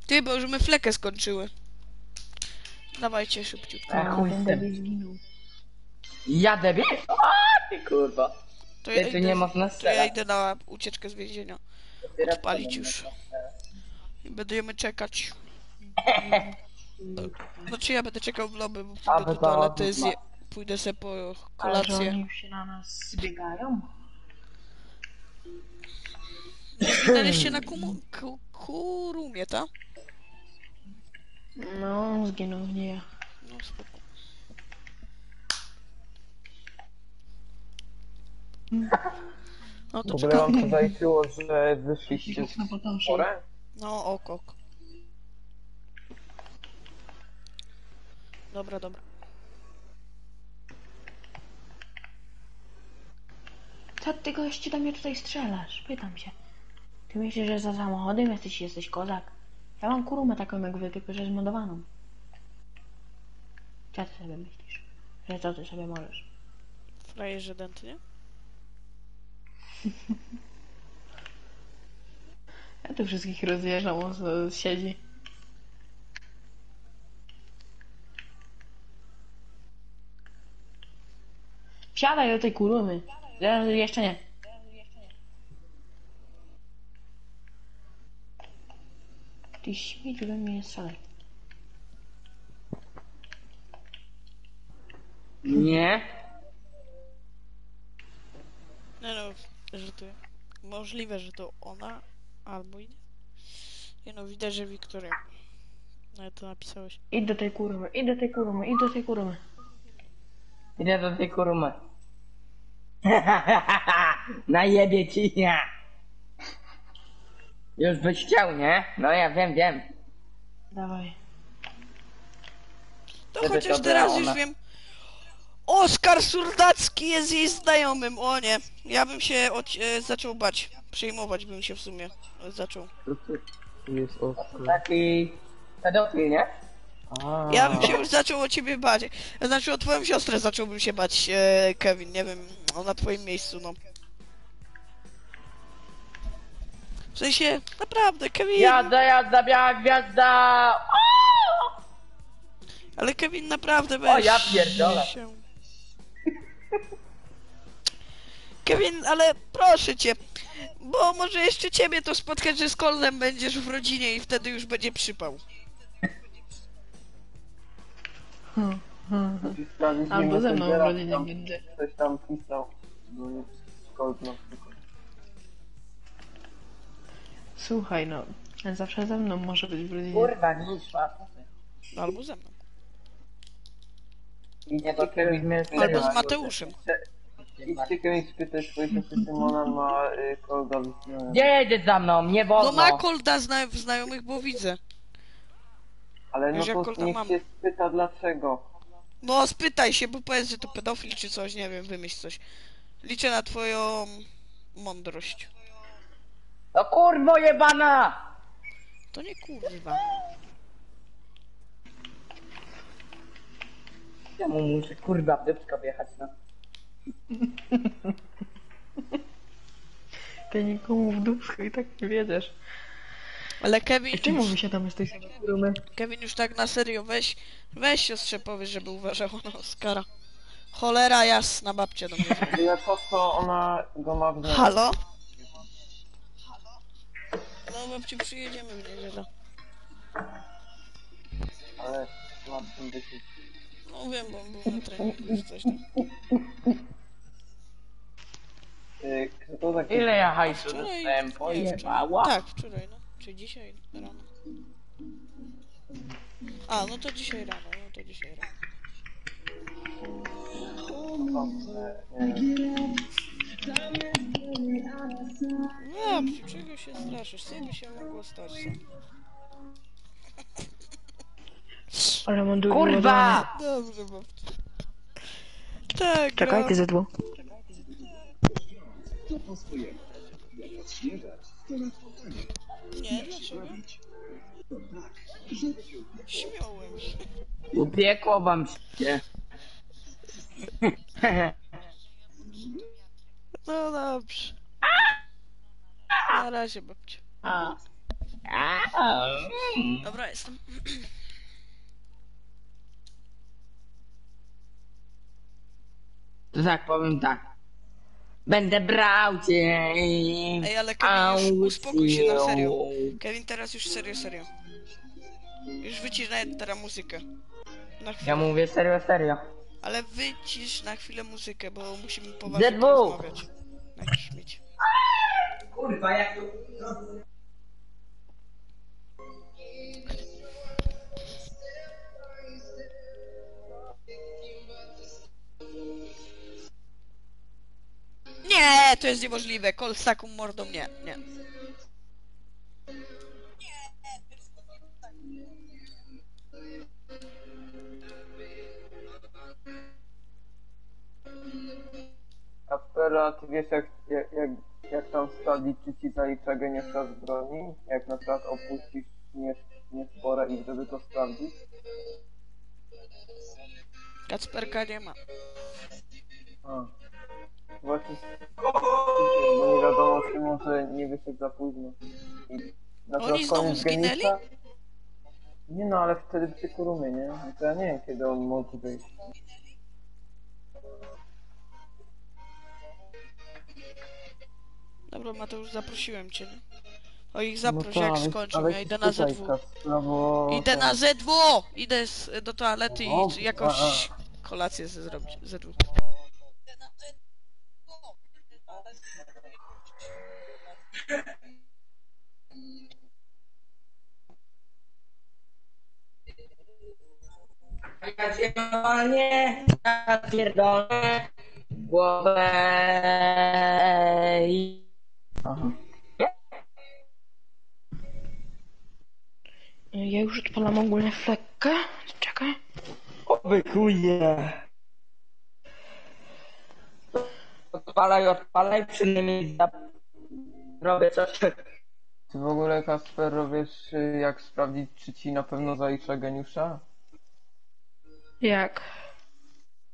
Ty, bo już my flekę skończyły. Dawajcie szybciutko. A chuj z tym. Ja debil? A ty kurwa. To Ty tu nie można to ja strzelać. idę na ucieczkę z więzienia. Odpalić już. I będziemy czekać. (laughs) Znaczy ja będę czekał w lobby, bo pójdę do to- toalety, zje... pójdę sobie po Ale że kolację. oni już się na nas zbiegają? Zginęliście na kumu... ku... kurumie, tak? No, zginął, nie ja. No spoko. No W to ogóle czekam. wam to zaliczyło, że wyszliście z porę? No ok, ok. Dobra, dobra. Co ty gości do mnie tutaj strzelasz? Pytam się. Ty myślisz, że za samochodem jesteś, jesteś kozak? Ja mam kurumę taką jak wy, tylko że zmodowaną. Co ty sobie myślisz? Że co ty sobie możesz? Frajerze dent, nie? (laughs) Ja tu wszystkich rozjeżdżam, on siedzi. Wsiadaj do tej kurumy. Ja, jeszcze nie. Ty śmieciu do mnie nie strzelaj. Nie? Nie no, żartuję. Możliwe, że to ona, albo i nie. No, widać, że Wiktoria. No to napisałeś. Idź do tej kurumy, idź do tej kurumy, idź do tej kurumy. Idę do tej kurumy. (laughs) Najebie ci nie. Już byś chciał, nie? No ja wiem, wiem. Dawaj. To Żeby chociaż to teraz była już ona. wiem. Oskar Surdacki jest jej znajomym, o nie. Ja bym się od, e, zaczął bać. Przejmować bym się w sumie e, zaczął. Jest Oskar. Taki pedofil, nie? A, Ja bym się już zaczął o ciebie bać. Znaczy o twoją siostrę zacząłbym się bać, e, Kevin, nie wiem, o na twoim miejscu, no. W sensie, naprawdę, Kevin, Jazda, jazda, biała gwiazda! ale Kevin naprawdę O, weź ja pierdolę. się. Kevin, ale proszę cię, bo może jeszcze ciebie to spotkać, że z Coldem będziesz w rodzinie i wtedy już będzie przypał. Hmm, Albo ze mną w Messengera, rodzinie tam będzie. Ktoś tam pisał. No nie, Colt na przykład. Słuchaj, no. Zawsze ze mną może być w rodzinie. Kurwa, nie szła. Albo ze mną. Idźcie to Kevin, Albo z Mateuszem. idźcie Kevin spytać siostry Simona ma y, Colda wyśnione. Gdzie jedziesz za mną? Nie No wolno. ma Colda zna w znajomych, bo widzę. Ale no Wiesz, jak to Colda niech mam. się spyta dlaczego. No spytaj się, bo powiedz, że to pedofil czy coś, nie wiem, wymyśl coś. Liczę na twoją mądrość. No kurwo jebana! To nie kurwa. Czemu muszę kurwa w wjechać, no? Ty nikomu w dupsko i tak nie wiedziesz. Ale Kevin, Czemu wysiadamy z tej samej rumy? Kevin już tak na serio, weź, weź siostrze powiedz, żeby uważała (laughs) na Oscara. Cholera jasna, babcia do mnie. (laughs) Tyle po co ona go ma w. Halo? No babci, przyjedziemy w niedzielę. Ale ma w tym być. No wiem, bo on był na treningu czy coś tam. Y, Kto to taki? Ile ja hajsu Wczoraj, dostałem? nie, wczoraj. Pojebała. Tak, wczoraj, no. Czy dzisiaj rano? A, no to dzisiaj rano, no to dzisiaj rano. Nie. Babci, czego się straszysz? Co by się mogło stać? Ale mam Kurwa! Dobrze, babci. Tak, Czekaj, ty ZW. Nie, dlaczego? Śmiałem się. Upiekło wam się. No dobrze. Na razie, babcia. A. A. Dobra, jestem. To tak powiem tak. Będę brał cię. Ej, ale Kevin, już uspokój się na serio. Kevin, teraz już serio, serio. Już wycisz nawet teraz muzykę. Na chwilę. Ja mówię serio, serio. Ale wycisz na chwilę muzykę, bo musimy poważnie ZW. porozmawiać. Na śmieć. Kurwa, jak to... Nie, to jest niemożliwe. Kol z taką mordą, nie, nie. Kaspera, ty wiesz jak, jak, jak, jak tam wsadzić, czy ci zalicza geniusza z broni? Jak na przykład opuścisz nie, niespora i żeby to sprawdzić? Kacperka nie ma. A. Właśnie, bo nie wiadomo, czy może nie wyszedł za późno. I na Oni znowu koniec zginęli? geniusza- Nie no, ale wtedy przy Kurumy, nie? No to ja nie wiem, kiedy on może wyjść. Dobra, Mateusz, zaprosiłem cię, nie? O ich zaproś, no jak ale- skończą. ale Ja idę na ZW. Kacpra, bo... Idę na ZW! Idę z, do toalety O, i jakoś a. kolację sobie zrobić. ZW. Normalnie napierdolę głowę i... Aha. Ja już odpalam ogólnie flekkę. Czekaj. Obykuje. odpalaj, odpalaj, przynajmniej za... robię coś. Czy w ogóle Kasper wiesz jak sprawdzić czy ci na pewno zalicza geniusza? Jak?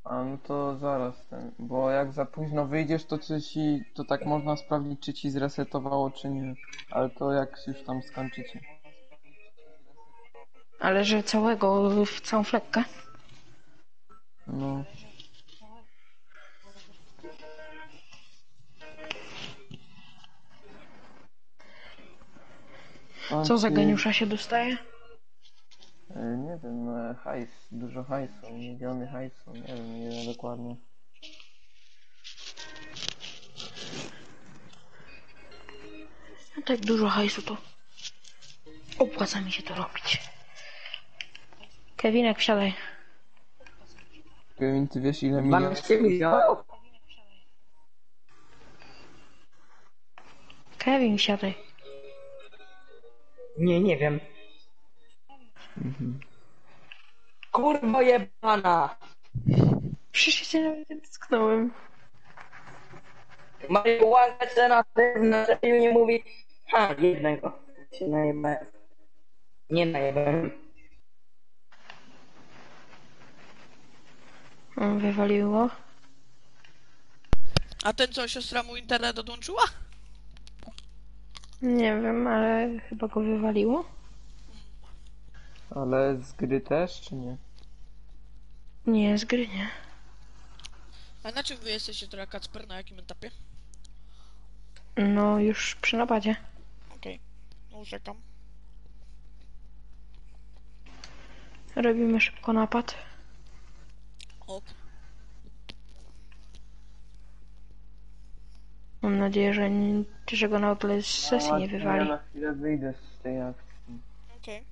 A no to zaraz ten, bo jak za późno wyjdziesz to czy ci, to tak można sprawdzić czy ci zresetowało czy nie. Ale to jak już tam skończycie. Ale że całego, w całą flekkę? No. Co za geniusza się dostaje? E, Nie wiem, no, hajs, dużo hajsu, miliony hajsu, nie wiem ile dokładnie. No tak dużo hajsu to opłaca mi się to robić. Kevinek, wsiadaj. Kevin, ty wiesz ile milionów? 12 milionów? Kevin, wsiadaj. Nie, nie wiem. Kurwa jebana! Przecież się nawet nie dotknąłem. Marihuanka se na tym, na tym nie mówi. Ha, jednego. Się najebałem. Nie najebałem. Wywaliło. A ten co, siostra mu internet odłączyła? Nie wiem, ale chyba go wywaliło. Ale z gry też, czy nie? Nie, z gry nie. A na czym wy jesteście teraz, Kacper? Na jakim etapie? No, już przy napadzie. Okej, no czekam. Robimy szybko napad. Ok. Mam nadzieję, że, nie, że go nagle z sesji nie Ja wywali. na chwilę wyjdę z tej akcji. Okej.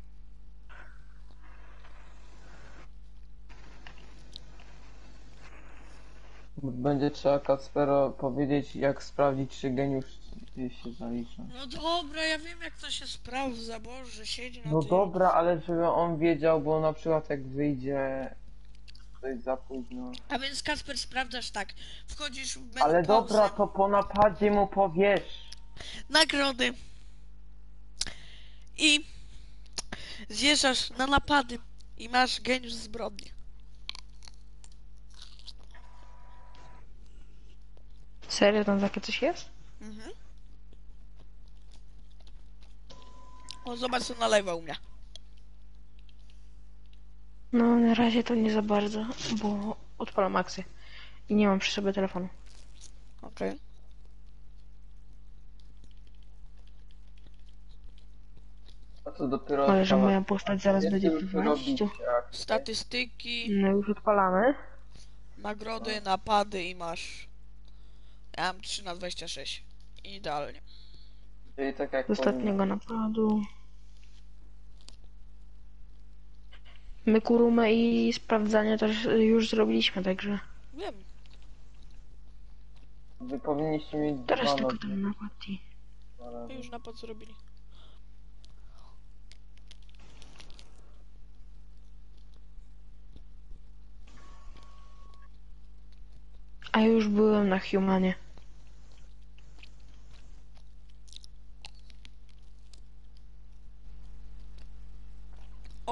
Będzie trzeba Kacpero powiedzieć jak sprawdzić czy geniusz się zalicza. No dobra, ja wiem jak to się sprawdza, Boże, siedzi na No tym. dobra, ale żeby on wiedział, bo na przykład jak wyjdzie coś za późno. A więc Kasper sprawdzasz tak. Wchodzisz w menu Ale dobra, to po napadzie mu powiesz. nagrody. I zjeżdżasz na napady i masz geniusz zbrodni. Serio, tam takie coś jest? Mhm. O, zobacz co na live'a u mnie. No, na razie to nie za bardzo, bo odpalam akcję. I nie mam przy sobie telefonu. Okej. A to dopiero Ale że moja postać zaraz będzie w robić 12. akcję. Statystyki, No już odpalamy. nagrody, napady i masz... Ja mam 3 na 26. Idealnie. Czyli tak jak Z ostatniego napadu. My kurumę i sprawdzanie też już zrobiliśmy, także Wiem. Wy powinniście mieć teraz dwa tylko nogi. ten napad i... My już napad zrobili. A już byłem na Humanie.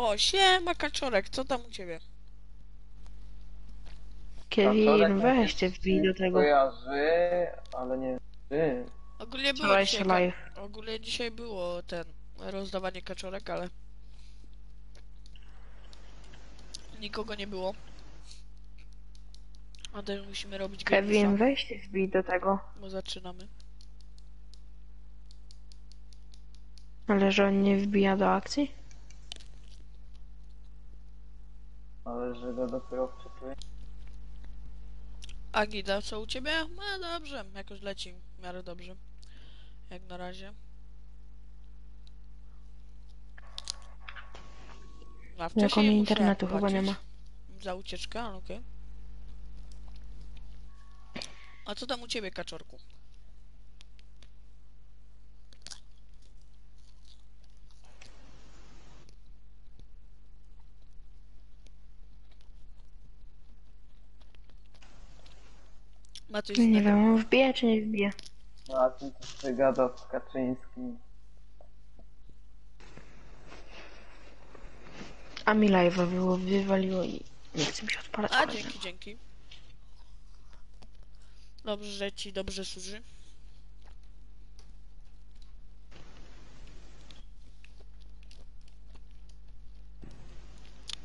O, siema kaczorek, co tam u ciebie? Kevin, weź cię wbij do tego. Kojarzy, ale nie ty. Ogólnie było Wczoraj dzisiaj, się ka- live. ogólnie dzisiaj było ten rozdawanie kaczorek, ale nikogo nie było. A teraz musimy robić Kevin, weź cię wbij do tego. bo zaczynamy. Ale że on nie wbija do akcji? Ale że go dopiero wczytuje. Agida, co u ciebie? No dobrze, jakoś leci w miarę dobrze. Jak na razie. A Jak musiałem internetu chyba nie ma. Za ucieczkę, ale okej. A co tam u ciebie, kaczorku? Ma coś Nie wiem, on wbije czy nie wbije. No, a ty coś sobie gada z Kaczyńskim. A mi live'a było, wywaliło i nie chce mi się odpalać. A, kolejnego. dzięki, dzięki. Dobrze, że ci dobrze służy.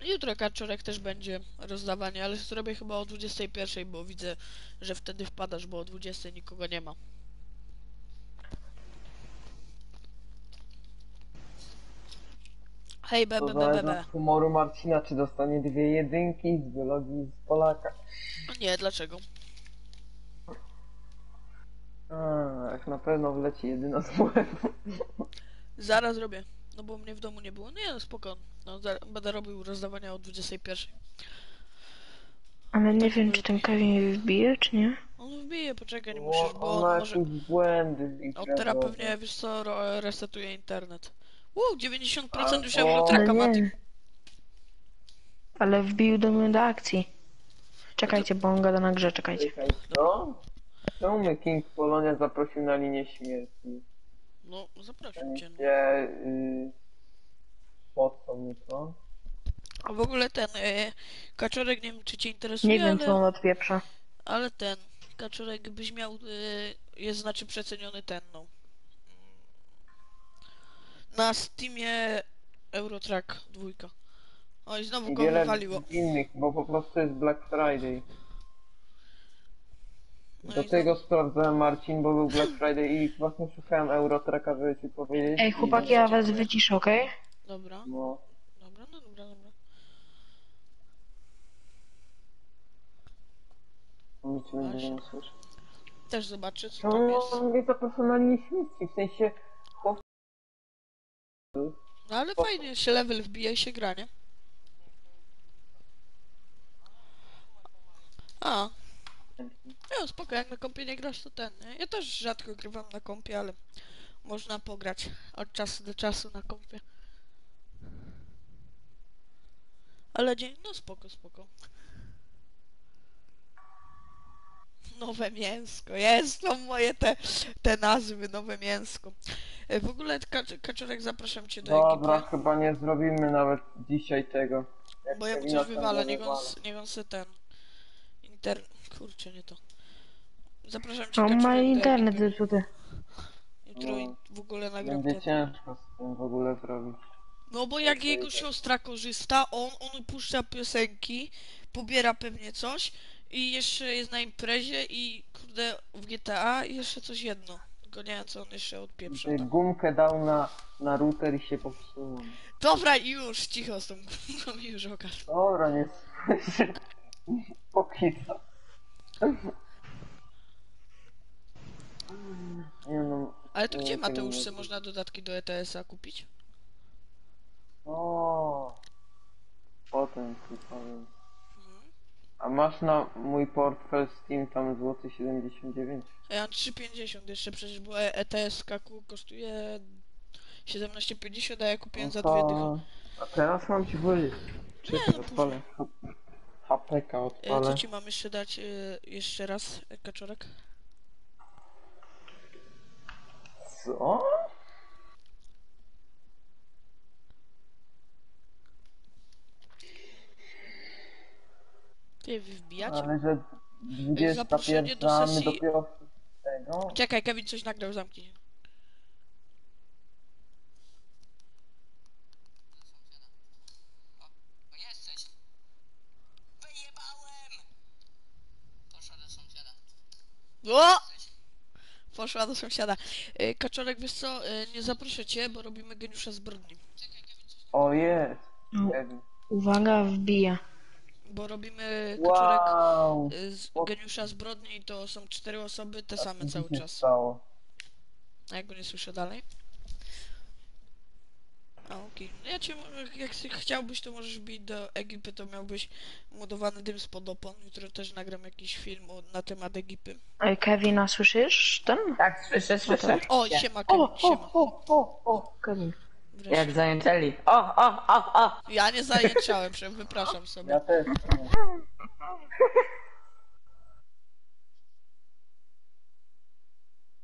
Jutro kaczorek też będzie rozdawanie, ale zrobię chyba o 21, bo widzę, że wtedy wpadasz, bo o 20 nikogo nie ma. Hej, To bebe, zależy bebe. od humoru Marcina, czy dostanie dwie jedynki z biologii z Polaka. Nie, dlaczego? A, jak na pewno wleci jedyna z błędu. Zaraz robię. No bo mnie w domu nie było. Nie, no spoko. No, będę robił rozdawania o 21. Ale nie wiem, czy ten Kevin wbije, czy nie. On wbije, poczekaj, nie musisz, bo on ma on może... błędy. trzeba teraz pewnie, wiesz co, resetuje internet. Uuu, 90% już A, o. Eurotraka ma. Ale wbił do mnie do akcji. Czekajcie, bo on gada na grze, czekajcie. Czekaj, co? Czemu mnie King Polonia zaprosił na linię śmierci? No, zaprosił cię. No. Gdzie... Y... Po co mu to? A w ogóle ten e, kaczorek, nie wiem czy cię interesuje, Nie wiem, ale, co on odpieprza. ale ten kaczorek byś miał, e, jest znaczy przeceniony ten, no. Na Steamie Eurotrack dwójka. Oj, znowu I go wiele wywaliło. innych, bo po prostu jest Black Friday. No Do tego sprawdzałem Marcin, bo był Black Friday i właśnie szukałem Eurotracka, żeby ci powiedzieć. Ej, chłopaki, ja was wyciszę, okej? Dobra, No, dobra, no dobra, dobra. nic będzie nie słyszę. Też zobaczę co tam Czemu jest. on mnie zaprosił na linię śmierci? W sensie... No ale fajnie się level wbija i się gra, nie? A. No spoko, jak na kompie nie grasz to ten, nie? Ja też rzadko grywam na kompie, ale można pograć od czasu do czasu na kompie. Ale dzień, no spoko, spoko. Nowe mięsko, jest, to moje te, te nazwy, nowe mięsko. E, W ogóle Kacz- Kaczorek zapraszam cię do Dobra, Egiptu. chyba nie zrobimy nawet dzisiaj tego. Jak Bo ja mu coś wywalę, nie niech on, niech on se ten... Inter... Kurczę, nie to. Zapraszam cię On Kaczorek, ma internet zepsuty. Jutro i w ogóle nagram Będzie ten. ciężko z tym w ogóle zrobić. No bo jak jego siostra korzysta, on, on puszcza piosenki, pobiera pewnie coś i jeszcze jest na imprezie i kurde w GTA i jeszcze coś jedno. Tylko nie wiem co on jeszcze odpieprza. Ty tam. Gumkę dał na, na router i się popsuło. Dobra już, cicho z tą gumką już okaż. Dobra, nie słyszę. (laughs) Póki co. Nie no. Ale to gdzie Mateuszce można dodatki do ETS-a kupić? O. Potem ci powiem. A masz na mój portfel Steam tam złoty 79? A ja mam 3,50 jeszcze przecież, bo E- ETS kaku kosztuje 17,50, a ja kupiłem za dwie dychy. No A teraz mam ci powiedzieć. Czy Nie, to no odpalę? HPK E, odpalę. co ci mam jeszcze dać e, jeszcze raz, e, kaczorek? Co? Ty wy wbijacie? Ale że Zaproszenie do 21 a my sesji- dopiero tego? Czekaj, Kevin coś nagrał, zamknij. O, jesteś. Wyjebałem! Poszła do sąsiada. O! Poszła do sąsiada. E, Kaczorek, wiesz co, e, nie zaproszę cię, bo robimy geniusza zbrodni. O jest! No, uwaga, wbija. Bo robimy kaczorek Wow! e, z geniusza zbrodni i to są cztery osoby, te same cały czas. stało? A ja go nie słyszę dalej. A okej. No Ja cię, jak chciałbyś, to możesz bić do Egipy, to miałbyś modowany dym spod opon. Jutro też nagram jakiś film o, na temat Egipy. Ej, Kevina, słyszysz ten? Tak, słyszę, słyszę. O, siema, Kevin, O, siema. o, o, o, o, Kevin. Wreszcie. Jak zajęczeli. O, o, o, o! Ja nie zajęczałem, prze- wypraszam sobie. Ja też.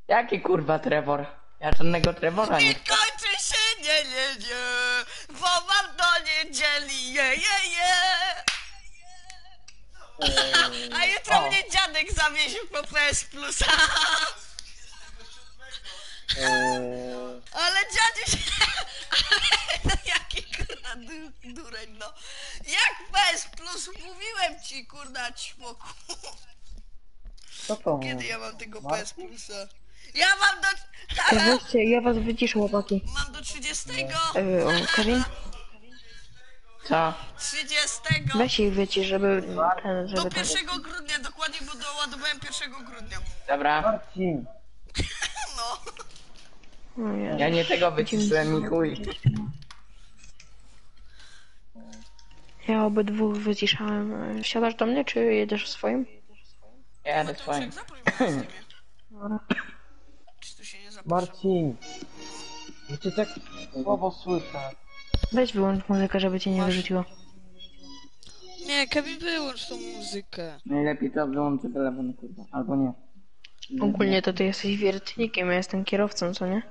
Jaki kurwa Trevor? Ja żadnego Trevora nie... kończy się nie, nie, nie, bo mam do niedzieli, je, je, je. A jutro o. mnie dziadek zawiezie po PS Plusa. (laughs) Eee, Ale dziadziuś... (laughs) Ale jaki kurna du, dureń, no. Jak PS Plus mówiłem ci, kurna ćmoku. co to Kiedy ja mam tego? PS Plusa? Ja mam do... Ja, weźcie, ja was wyciszę, chłopaki. Mam do 30. E, o, Kevin, Co? 30. weź ich wycisz, żeby ten, Do żeby ten... 1 grudnia, dokładnie, bo doładowałem 1 grudnia. Dobra. Marcin! (laughs) No. O Jezu. Ja nie tego wyciszyłem i chuj. Ja obydwu wyciszałem. E, Wsiadasz do mnie, czy jedziesz swoim? Jadę swoim. Mateuszek, zaproś mnie na. Dobra. Czy tu się nie zaprosi? Marcin! Ja cię tak słabo słyszę. Weź wyłącz muzykę, żeby cię nie Masz. wyrzuciło. Nie, Kevin, wyłącz tą muzykę. Najlepiej to wyłączę telefon, kurwa. Albo nie. Ogólnie to ty jesteś wiertnikiem, ja jestem kierowcą, co nie?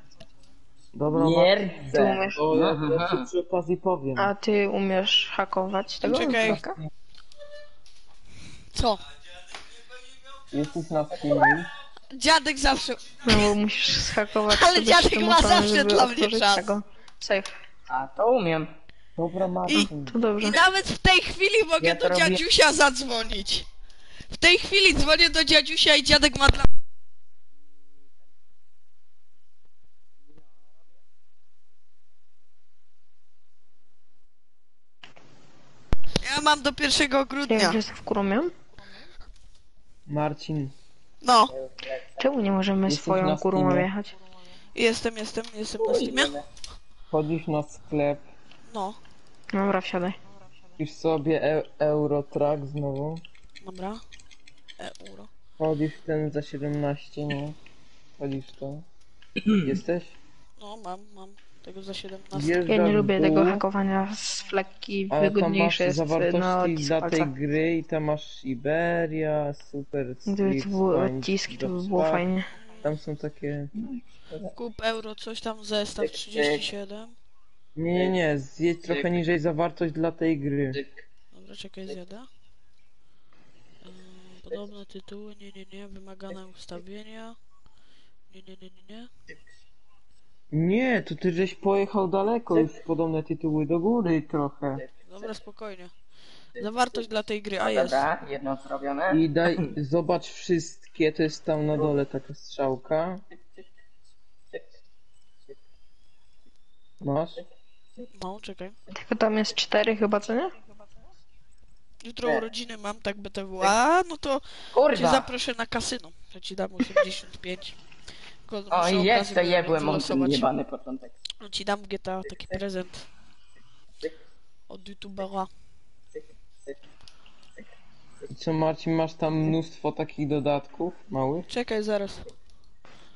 Dobra. Ty Mierdzę. umiesz... O, ja, ja ci przy okazji powiem. A ty umiesz hakować tego? Czekaj. Sławka? Co? Jesteś na streamie. Dziadek zawsze... No bo musisz zhakować Ale sobie dziadek ma zawsze żeby dla mnie otworzyć czas. Tego. Safe. A to umiem. Dobra, Marcin. To dobrze. I nawet w tej chwili mogę Ja do robię- dziadziusia zadzwonić. W tej chwili dzwonię do dziadziusia i dziadek ma dla... Ja mam do 1 Jak grudnia. jest w Kurumie? Marcin. No, Czemu nie możemy Jesteś swoją Kurumą Steamie? jechać? jestem, jestem, jestem na Steamie. Wchodzisz na sklep. No, Dobra, wsiadaj. Wpisz sobie e Eurotrack znowu. dobra. Euro. Wchodzisz w ten za 17, nie? Wchodzisz w to. (clears throat) Jesteś? No, mam, mam. Tego za 17. Wjeżdżasz Ja nie lubię dół, tego hakowania z flekki. Ale tam masz Wygodniejsze jest no, zawartości dla tej gry i tam masz Iberia, Super Gdyby to były Find odciski, to by było Spark. fajnie. Tam są takie... Kup euro, coś tam, zestaw 37. Nie, nie, nie, zjedź trochę niżej zawartość dla tej gry. Dobra, czekaj, zjadę. Ym, Podobne tytuły, nie, nie, nie, wymagane ustawienia. Nie, nie, nie, nie, nie. Nie, to ty żeś pojechał daleko już podobne tytuły do góry trochę. Dobra, spokojnie. Zawartość dla tej gry, a jest. Dobra, jedno zrobione. I daj, zobacz wszystkie, to jest tam na dole taka strzałka. Masz? No, czekaj. Tylko tam jest cztery chyba, co nie? Jutro urodziny mam, tak BTW. A, no to cię Kurwa. zaproszę na kasyno. Ja ci dam 85. Tylko O, muszę okazję jeszcze miałem jebłem, mam ten wylosować. jebany początek. No ci dam GTA taki prezent. Od youtubera. I co Marcin, masz tam mnóstwo takich dodatków małych? Czekaj, zaraz.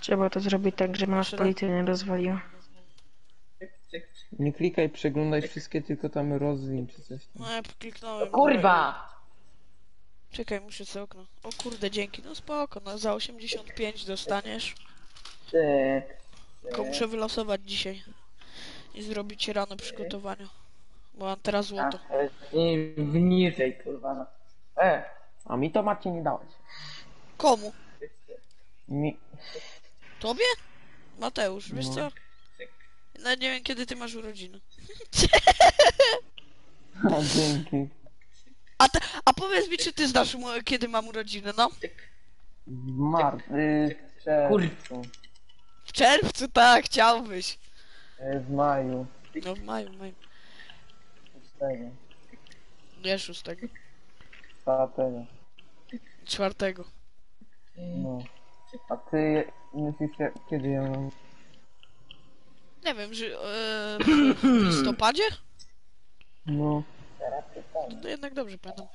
Trzeba to zrobić tak, żeby nas policja nie rozwaliła. Nie klikaj, przeglądaj wszystkie, tylko tam rozwin czy coś tam. No ja kliknąłem. Kurwa! Czekaj, muszę sobie okno. O kurde, dzięki. No spoko, no za 85 dostaniesz. Ty. Tylko muszę wylosować dzisiaj. I zrobić ci rano przygotowania. Bo mam teraz złoto. to jest i w niżej, kurwa. No. E, A mi to Marcin nie dałeś. Komu? Mi... Tobie? Mateusz, wiesz No. co? Nawet nie wiem kiedy ty masz urodziny. A, (laughs) dzięki. A, te, a powiedz mi, czy ty znasz mo- kiedy mam urodziny, no? W mar... Y, w czerwcu. W czerwcu, tak, chciałbyś. Y, w maju. No w maju, w maju. Szóstego. Nie szóstego. Czwartego. Czwartego. No. A ty myślisz, jak- kiedy ja mam? Nie wiem, że e, (clears throat) w listopadzie? No. To jednak dobrze pamiętam.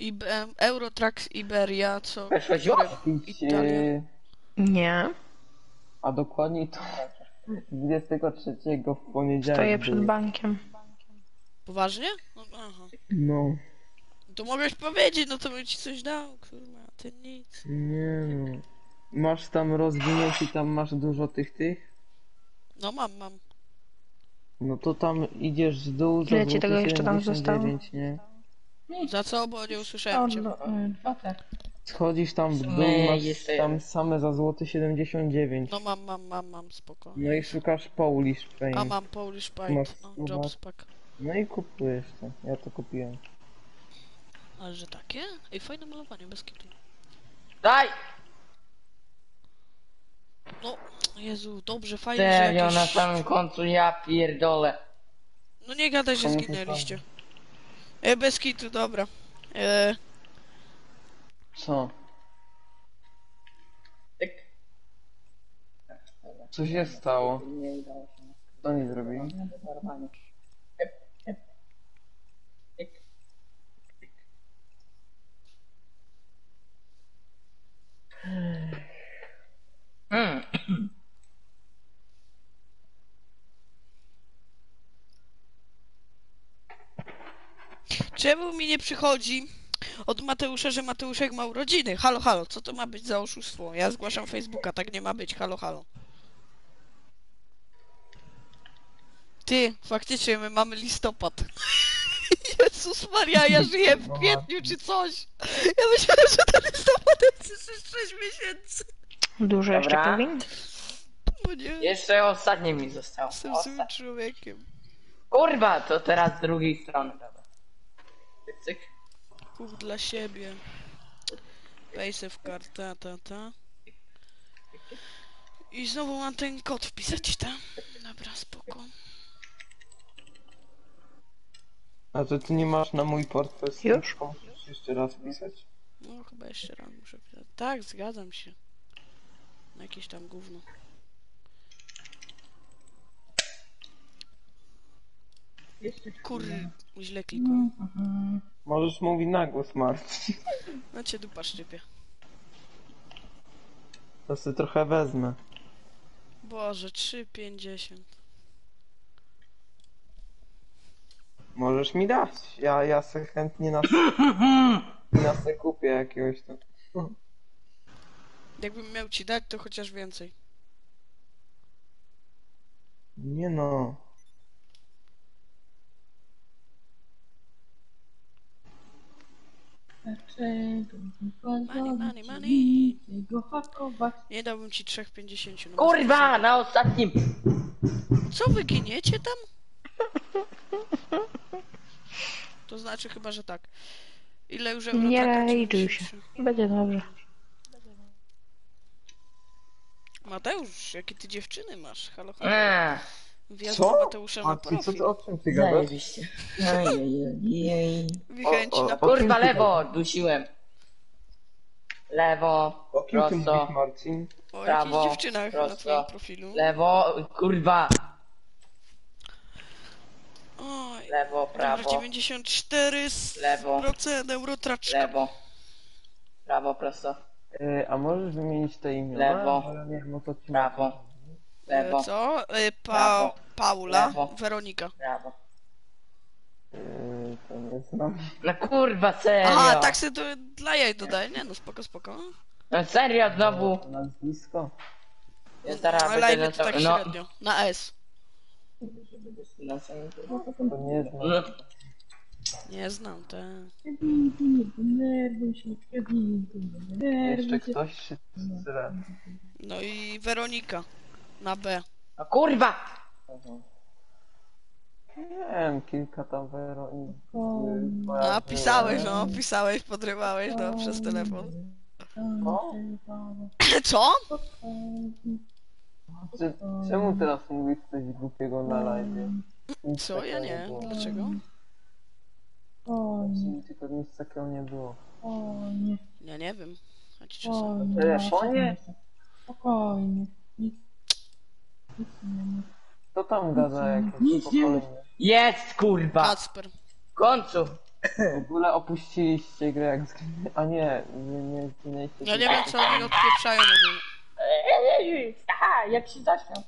I em, Eurotrack Iberia, co? Italia. y, Nie. A dokładniej to (laughs) 23 w poniedziałek. Stoję przed bankiem. Poważnie? No, aha. No. To mogłeś powiedzieć, no to bym ci coś dał, kurwa, a ty nic. Nie no. Masz tam rozwinięć i tam masz dużo tych tych? No mam, mam. No to tam idziesz w dół za Ile ci tego jeszcze tam 79, nie? Za co? Bo nie usłyszałem cię. no, y, Schodzisz tam w dół, Nie, masz tam same za złoty 79. No mam, mam, mam, mam, spoko. No i szukasz Polish A Paint. mam Polish Masz Paint, no. Jobs Pack. No i kupujesz to. Ja to kupiłem. Ale że takie? Ej, fajne malowanie, bez kitu. Daj! No, Jezu, dobrze, fajnie, że Serio, jakieś... na samym końcu ja pierdolę. No nie gadaj, że Komu to zginęliście. E, bez kitu, dobra. E, Co? Tyk. Co się stało? Nie udało się. Co nie zrobili? Normalnie. Czemu mi nie przychodzi od Mateusza, że Mateuszek ma urodziny? Halo, halo, co to ma być za oszustwo? Ja zgłaszam Facebooka, tak nie ma być, halo, halo. Ty, faktycznie my mamy listopad. (laughs) Jezus Maria, ja żyję w kwietniu czy coś. Ja myślałem, że ten listopad jest już 6 miesięcy. Dużo jeszcze Dobra. Nie, Jeszcze ostatnie mi zostało. jestem Osta- złym człowiekiem. Kurwa, to teraz z drugiej strony. Dobra. Cyk. Kup dla siebie. Pejse w kartę, ta, ta. I znowu mam ten kod wpisać, ta. Dobra, spoko. A to ty nie masz na mój portfel z Już? Musisz jeszcze raz pisać? No chyba jeszcze raz muszę pisać. Tak, zgadzam się. Na jakieś tam gówno. Kur... źle klikłem. Możesz mówić na głos, Marcin. No cię dupa szczypie. To sobie trochę wezmę. Boże, 3,50. Możesz mi dać. Ja, ja se chętnie na, (laughs) na se kupię jakiegoś tam. Jakbym miał ci dać, to chociaż więcej. Nie no. Money, money, money. Nie dałbym ci 3,50. No Kurwa, na ostatnim. Co wy giniecie tam? To znaczy chyba, że tak. Ile już euro Nie traka? rajdżuj się. 93. Będzie dobrze. Mateusz, jakie ty dziewczyny masz? Halo, halo. Eee, Wjazd Co? na A ty co profil. ty, o czym ty gadasz? zajebiście. Ojej. Wychęci O, o, na o. profil. Kurwa, lewo, dusiłem. Lewo, O kim ty mówisz, prosto, Marcin? O prawo, jakichś dziewczynach na prosto. twoim profilu. lewo, kurwa, Oj, lewo, dobra, prawo, 94 Lewo. procent eurotraczka. lewo, prawo, prosto, E, a możesz wymienić te imiona? Lewo. Bo ja nie wiem o co ci prawo, lewo, Co? E, pa Prawo. Paula, Lewo. Weronika. prawo. E, to nie znam. No kurwa, serio. Aha, tak sobie to dla jaj dodaję. Nie no, spoko, spoko. No serio, znowu. Nazwisko? Ja zaraz Ale będę to tak no, średnio. Na S. no. To nie znam. no, Nie znam te. Jeszcze ktoś się tyle. No i Weronika. Na B. no kurwa! Nie wiem, kilka tam wero... A, pisałeś, no, pisałeś, podrywałeś, no, przez telefon. No? (clears throat) Co? Czy, czemu teraz mówisz coś głupiego na live? Nic Co? Ja nie. było. Dlaczego? Czyli Tylko nic takiego nie było. Ja nie wiem. A ci czasem. W telefonie? Spokojnie. Nic, Kto tam gada jakieś Nic nie mów. Jest, kurwa! Kacper. W końcu! W ogóle opuściliście grę jak zg- A nie, nie, nie zginęliście. Ja nie wiem, co oni odpieprzają. mówią. Ej, Aha, jak się zaśmiał.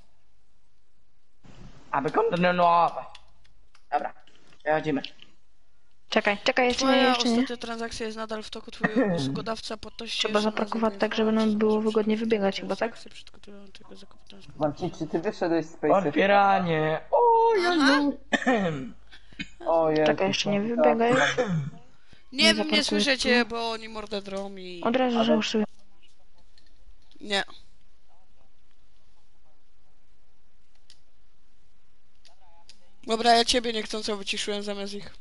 Aby kontynuować. Dobra, przechodzimy. Czekaj, czekaj, jeszcze nie, Twoja jeszcze nie. ostatnia transakcja jest nadal w toku, twój usługodawca po to Trzeba zapakować tak, żeby nam było wygodnie wybiegać chyba, tak? Marcin, czy ty wyszedłeś z Space? Otwieranie. O, Aha. O Jezu, Czekaj, jeszcze nie tak. wybiegaj. Nie wiem, nie zaparkuję słyszycie, bo oni mordę drą i... Od razu załóż sobie. Nie. Dobra, ja ciebie niechcąco wyciszyłem zamiast ich.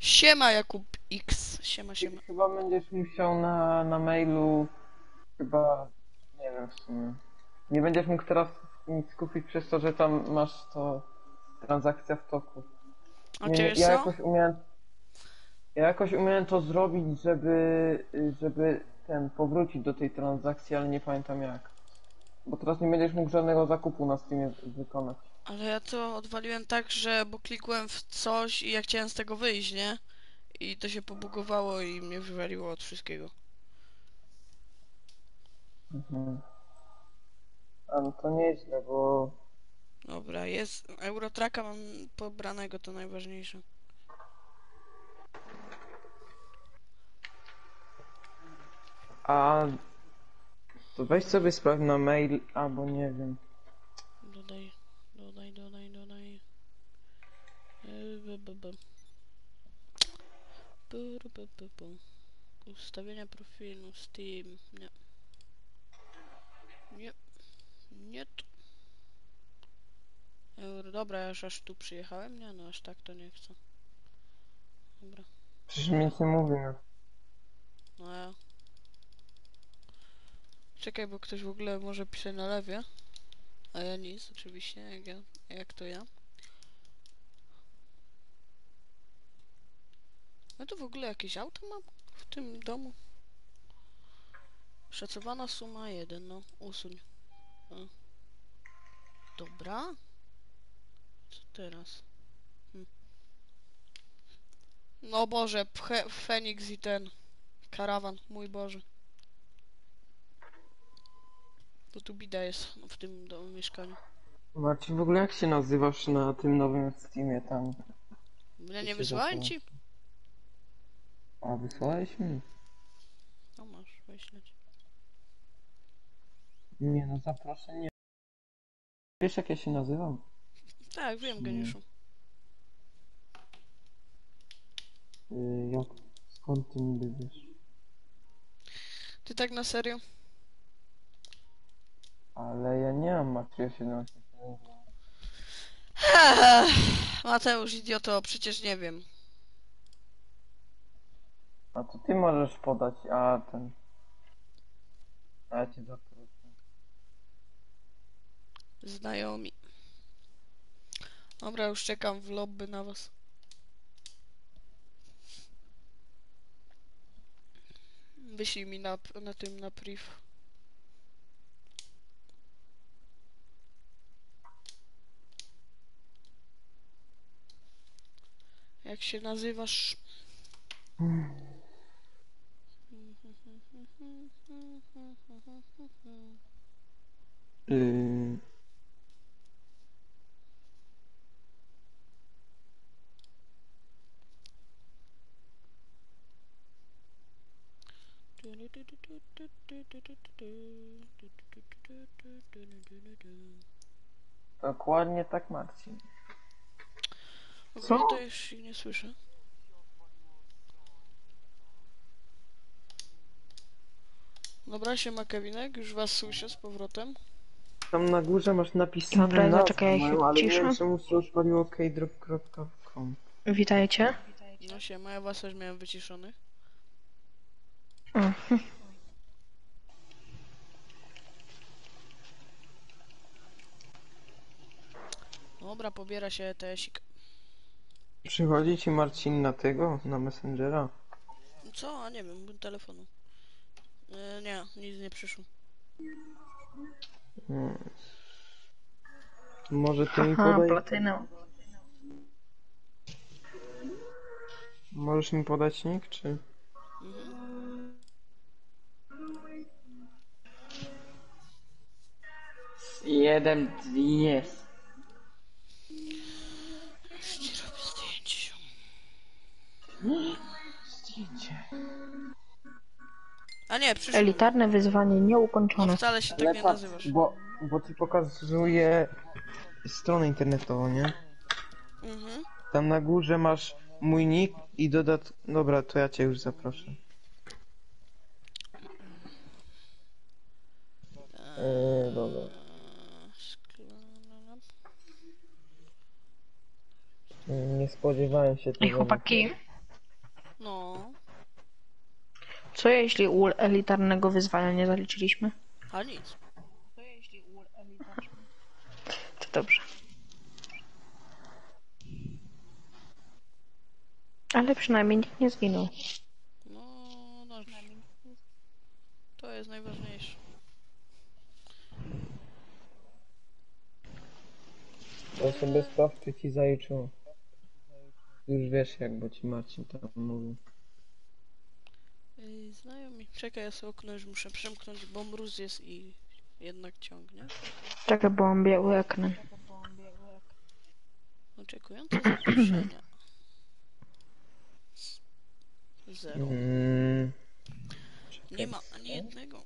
Siema Jakub X. Siema, siema. Chyba będziesz musiał na, na mailu, chyba, nie wiem w sumie. Nie będziesz mógł teraz nic kupić przez to, że tam masz to transakcja w toku. A Nie, ja co? jakoś umiałem, ja jakoś umiałem to zrobić, żeby, żeby ten, powrócić do tej transakcji, ale nie pamiętam jak. Bo teraz nie będziesz mógł żadnego zakupu na Steamie wykonać. Ale ja to odwaliłem tak, że bo klikłem w coś i ja chciałem z tego wyjść, nie? I to się pobugowało i mnie wywaliło od wszystkiego. Mhm. A no to nieźle, bo Dobra, jest. Eurotraka mam pobranego, to najważniejsze. A to weź sobie sprawdź na mail, albo nie wiem. Dodaj, Ustawienia profilu, Steam, nie. Nie. Nie tu. Euro, dobra, ja już aż tu przyjechałem, nie no, aż tak to nie chcę. Dobra, Przecież mi nic nie mówimy. no ja. Czekaj, bo ktoś w ogóle może pisać na lewie. A ja nic, oczywiście, jak, ja, jak to ja. No to w ogóle jakieś auto mam w tym domu? Szacowana suma 1, no usuń. Dobra. Co teraz? Hm. No Boże, pche, Feniks i ten karawan, mój Boże. Bo tu bida jest w tym domu, mieszkaniu. Marcin, w ogóle jak się nazywasz na tym nowym Steamie tam? Ja nie wysłałem ci? A wysłałeś mi? No masz, wyśleć. Nie no, zaproszenie. Wiesz jak ja się nazywam? Tak, wiem, geniuszu. Y, jak? Skąd ty niby wiesz? Ty tak na serio? Ale ja nie mam Maciej 17. Mateusz, idioto, przecież nie wiem. A to ty możesz podać, a ten... A ja cię zaproszę. Znajomi. Dobra, już czekam w lobby na was. Wyślij mi na, na tym, na priv. Jak się nazywasz? Yy... Dokładnie tak Marcin. Co? To już ich nie słyszę. Dobra, siema Kevinek, już was słyszę z powrotem. Tam na górze masz napisane Dobra, nazwę zaczekaj, ja się moją, ale nie wiem czemu się odpaliło kdrop.com Witajcie. No siema, ja was też miałem wyciszonych. Mhm. Dobra, pobiera się ETS-ik. Przychodzi ci Marcin na tego, na Messengera? Co? A nie wiem, bym telefonu. E, nie, nic nie przyszło. Hmm. Może ty mi Aha, podaj... platynę. Możesz mi podać nick, czy... Jeden jest. Zdjęcie. A nie, przyszło. Elitarne wyzwanie No nieukończone. wcale się tak Ale nie patrz, nazywasz. bo, bo ci pokazuje stronę internetową, nie? Mhm. Tam na górze masz mój nick i dodat... Dobra, to ja cię już zaproszę. Eee, dobra. Nie spodziewałem się tego. Ej, chłopaki, No, co jeśli u elitarnego wyzwania nie zaliczyliśmy? a nic. To dobrze. Ale przynajmniej nikt nie zginął. No, no. To jest najważniejsze. To sobie czy ci zaliczyło. Już wiesz jak, bo ci Marcin tam mówił. Ej, znajomi. Czekaj, ja sobie okno już muszę przemknąć, bo mróz jest i jednak ciągnie. Czekaj, bo mam biały ekran. Oczekujące zaproszenia. Zero. Mm, Nie ma ani jednego.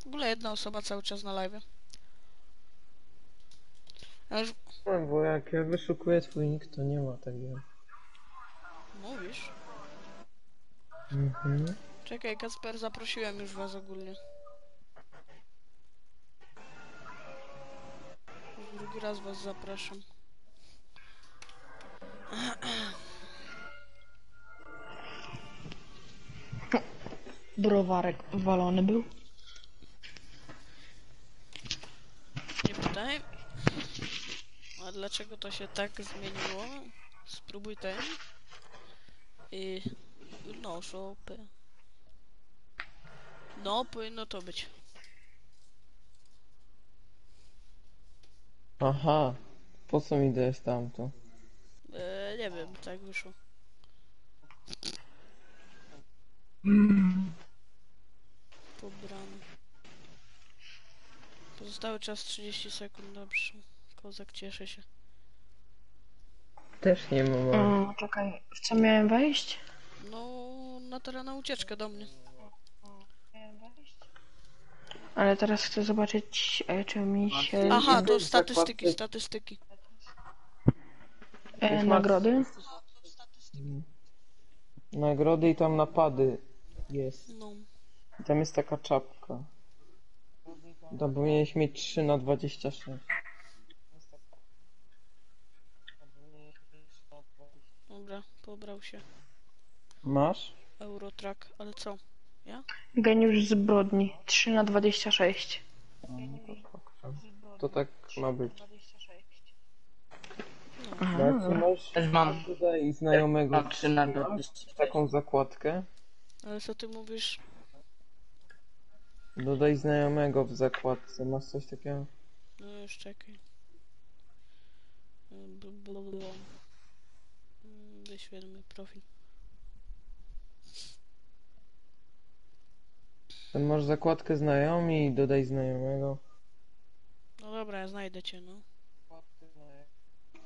W ogóle jedna osoba cały czas na live. Już no, bo jak ja wyszukuję twój nick, to nie ma takiego. mówisz. Mhm. Czekaj, Kasper, zaprosiłem już was ogólnie. Już drugi raz was zapraszam. (clears throat) Browarek walony był. Nie pytaj. Dlaczego to się tak zmieniło? Spróbuj ten. I... No, shopy. No, powinno to być. Aha, po co mi dajesz tamto? E, nie wiem, tak wyszło. Pobrany. Pozostały czas 30 sekund, dobrze. Kozak cieszy się. Też nie mam. O, czekaj, w co miałem wejść? No, na teren na ucieczkę do mnie. Ale teraz chcę zobaczyć, e, czy mi się... Aha, to statystyki, statystyki. E, nagrody? Nagrody i tam napady jest. No. I tam jest taka czapka. Powinieneś mieć 3 na 26. Dobra, pobrał się. Masz? Eurotrack, ale co? Geniusz zbrodni. 3 na 26. To tak ma być. Aha, Jak dobra. masz Też mam. tutaj znajomego Mam 3 na 20. taką zakładkę, Ale co ty mówisz? dodaj znajomego w zakładce. Masz coś takiego? No już czekaj. Bl- Mm, Wyświetlmy profil. Tam masz zakładkę znajomi i dodaj znajomego. No dobra, ja znajdę cię, no.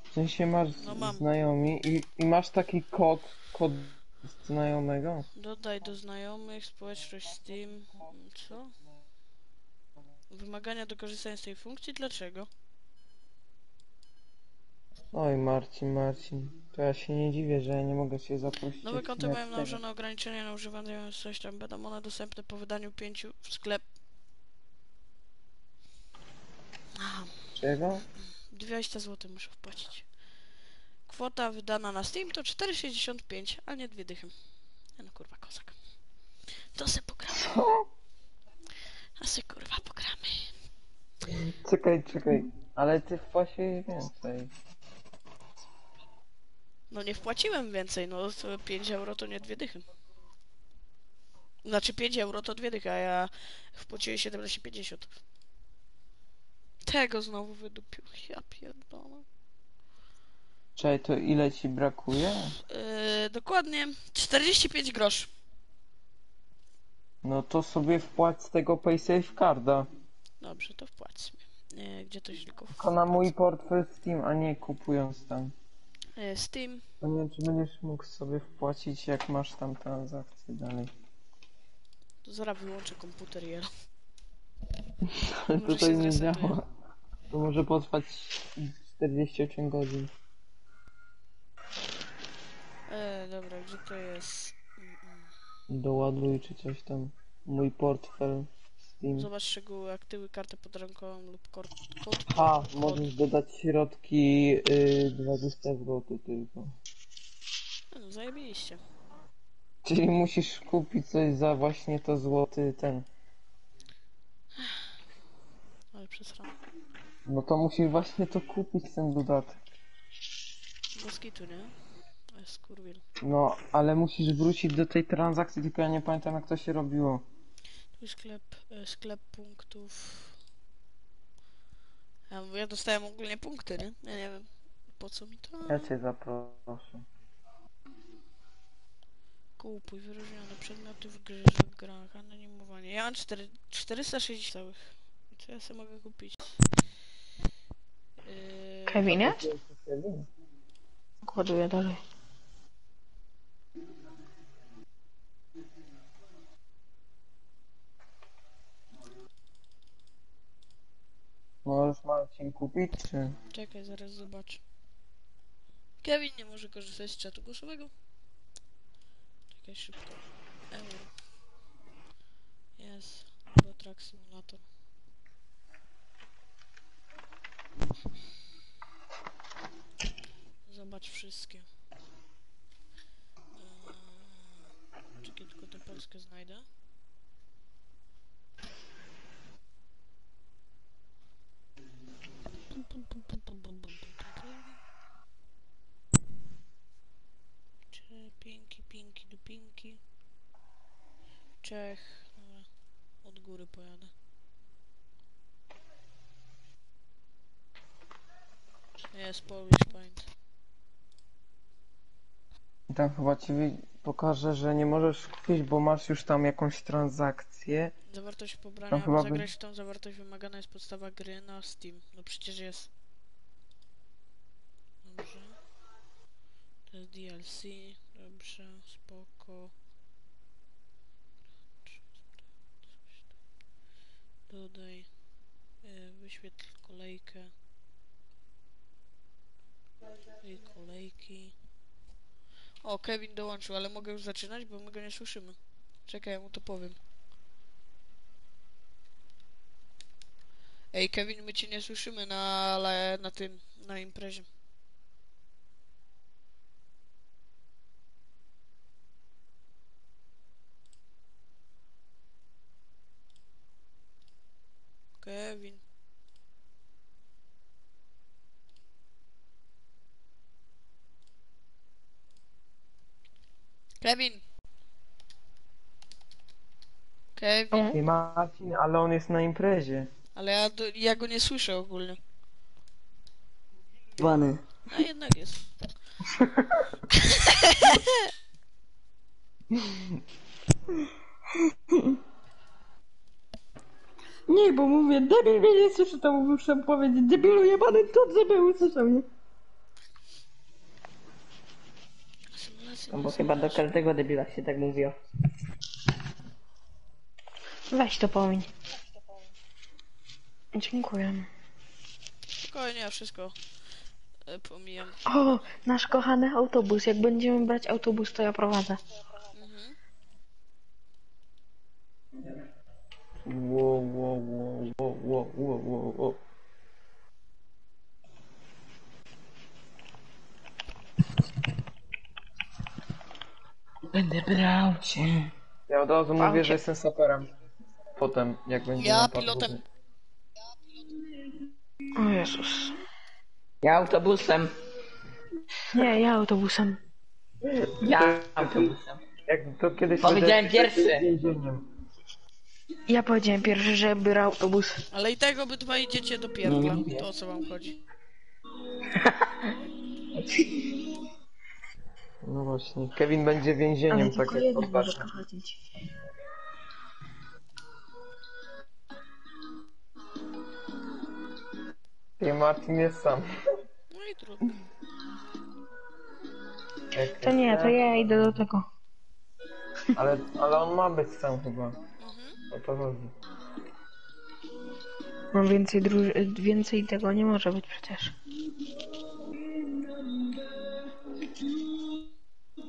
W sensie masz No mam. znajomi i, i masz taki kod, kod znajomego. Dodaj do znajomych, społeczność Steam. Co? Wymagania do korzystania z tej funkcji? Dlaczego? Oj Marcin, Marcin. To ja się nie dziwię, że ja nie mogę się zaprosić. Nowe konto nie mają nałożone ograniczenia na używanie coś tam. Będą one dostępne po wydaniu pięciu w sklep. Aha. Czego? 200 zł muszę wpłacić. Kwota wydana na Steam to 4,65, a nie dwie dychy. Ja no kurwa kozak. To se pogramy. A se kurwa pogramy. Czekaj, czekaj. Ale ty wpłaciłeś więcej. No nie wpłaciłem więcej, no to 5 euro to nie dwie dychy. Znaczy 5 euro to dwie dychy, a ja wpłaciłem 17,50. Tego znowu wydupił. Ja pierdolę. Czekaj, to ile ci brakuje? Yy, dokładnie 45 groszy. No to sobie wpłać z tego PaySafe Carda. Dobrze, to wpłacimy. E, gdzie to źle Tylko na mój portfel Steam, a nie kupując tam. E, Steam. To nie wiem, czy będziesz mógł sobie wpłacić, jak masz tam transakcje dalej. To zaraz wyłączę komputer i (laughs) Ale Może tutaj się nie zresetuje. działa. To może potrwać 48 godzin. E, dobra, gdzie to jest? Mm, mm. Doładuj czy coś tam. Mój portfel Steam. Zobacz szczegóły, aktywy, kartę podrankową lub kod. kod, A, kod. możesz dodać środki y, 20 zł tylko. No, zajebiście. Czyli musisz kupić coś za właśnie to złoty ten. Ale przesram. No to musisz właśnie to kupić ten dodatek. Moskitu, nie? No, ale musisz wrócić do tej transakcji, tylko ja nie pamiętam jak to się robiło. Sklep, e, sklep punktów. Ja, ja dostałem ogólnie punkty, nie? Ja nie wiem. Po co mi to? Ja cię zaproszę. Kupuj wyróżnione przedmioty w grze, w grach, anonimowanie. Ja mam 4, 460 całych. Co ja sobie mogę kupić? Yy, Kevinie? Ładuję dalej. Możesz Marcin kupić, czy? Czekaj, zaraz zobaczę. Kevin nie może korzystać z czatu głosowego. Czekaj szybko. Euro. Jest. Euro Truck Simulator. Zobacz wszystkie. Eee, Czekaj, tylko tę Polskę znajdę. Pinki, pinki, do pinki. Czech. Od góry pojadę. Jest Polish Paint. I tam chyba ci pokażę, że nie możesz kupić, bo masz już tam jakąś transakcję. Zawartość pobrania, Tam chyba by- zagrać w tą zawartość wymagana jest podstawa gry na Steam. No przecież jest. Dobrze. To jest DLC. Dobrze, spoko. Dodaj. y, Wyświetl kolejkę. I kolejki. O, Kevin dołączył, ale mogę już zaczynać, bo my go nie słyszymy. Czekaj, ja mu to powiem. Ej, Kevin, my cię nie słyszymy na, na tym, na imprezie. Kevin. Kevin. Kevin. I Marcin, ale on jest na imprezie. Ale ja, do, ja go nie słyszę ogólnie. Wany. A jednak jest. (laughs) Nie, bo mówię, debil mnie nie słyszy, to muszę powiedzieć, debilu jebany, to debil słyszał mnie. No bo chyba do każdego debila się tak mówiło. Weź to pomiń. Dziękuję. Spokojnie, ja wszystko e, pomijam. O, nasz kochany autobus. Jak będziemy brać autobus, to ja prowadzę. Mhm. Wow, wow, wow, wow, wow, wow, wow, Będę brał cię. Ja od razu mówię, że jestem saperem. Potem, jak będzie Ja napad pilotem. wody. O Jezus. Ja autobusem. Nie, ja autobusem. Ja autobusem. Jak to kiedyś Powiedziałem będę pierwszy. więzieniem. Ja powiedziałem pierwszy, że biorę autobus. Ale i tego obydwa idziecie do pierdla. To o co wam chodzi? (laughs) No właśnie. Kevin będzie więzieniem, Ale tak tylko jak jeden może odważny. Ty Marcin jest sam. No i trudno. Jak To nie, to ja idę do tego. Ale, ale on ma być sam chyba. Mhm. O to chodzi. Mam więcej druż- więcej tego nie może być przecież.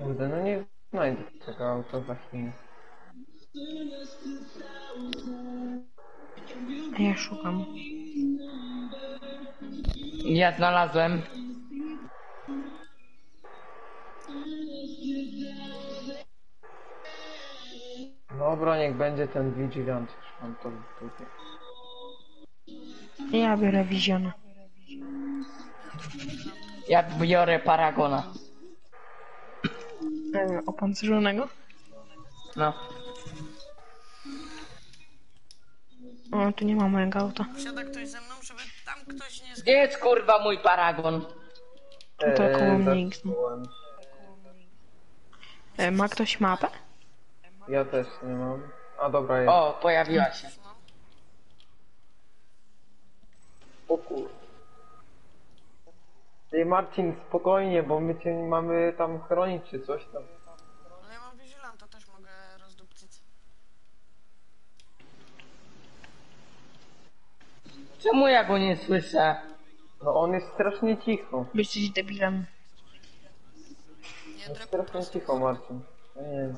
Kurde, no nie znajdę tego auta za chwilę. A ja szukam. Ja znalazłem. Dobra, niech będzie ten Vigilant. Już mam to w dupie. Ja biorę wizjona. Ja biorę Paragona. E, opancerzonego? No. O, tu nie ma mojego auta. Siada ktoś ze mną, żeby tam ktoś nie... Gdzie jest kurwa mój Paragon? No to koło mnie. X. E, ma ktoś mapę? Ja też nie mam. A dobra, jest. O, pojawiła się. O kur... Ej Marcin, spokojnie, bo my cię mamy tam chronić czy coś tam. No ja mam Vigilanta, też mogę rozdupcyć. Czemu ja go nie słyszę? No on jest strasznie cicho. Jesteś debilem. Nie, Jest drep strasznie cicho Marcin. No nie wiem.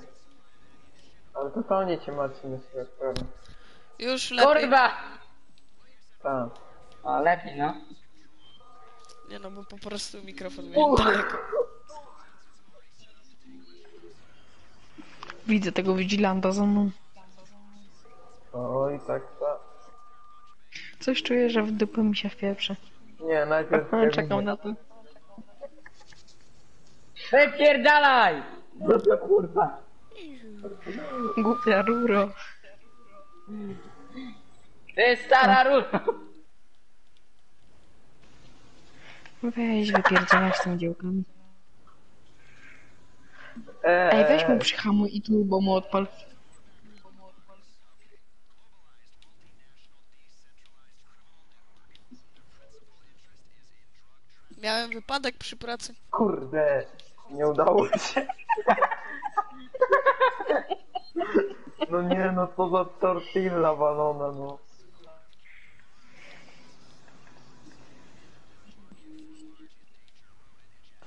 Ale totalnie cię Marcin nie słychać, prawda? Już lepiej. Kurwa! Tak. O, lepiej no. Nie no, bo po prostu mikrofon miałem daleko. Widzę tego vigilanta za mną. Oj, tak, tak. Coś czuję, że w dupę mi się wpieprze. Nie, najpierw. Czekam na to. Wypierdalaj! Głupio kurwa. Głupia ruro. Ty stara rura. Weź wypierdzielać tym działkami. Eee, Ej, weź mu przyhamuj i turbo mu odpal. Miałem wypadek przy pracy. Kurde, nie udało się. No nie, no co za tortilla walona, no.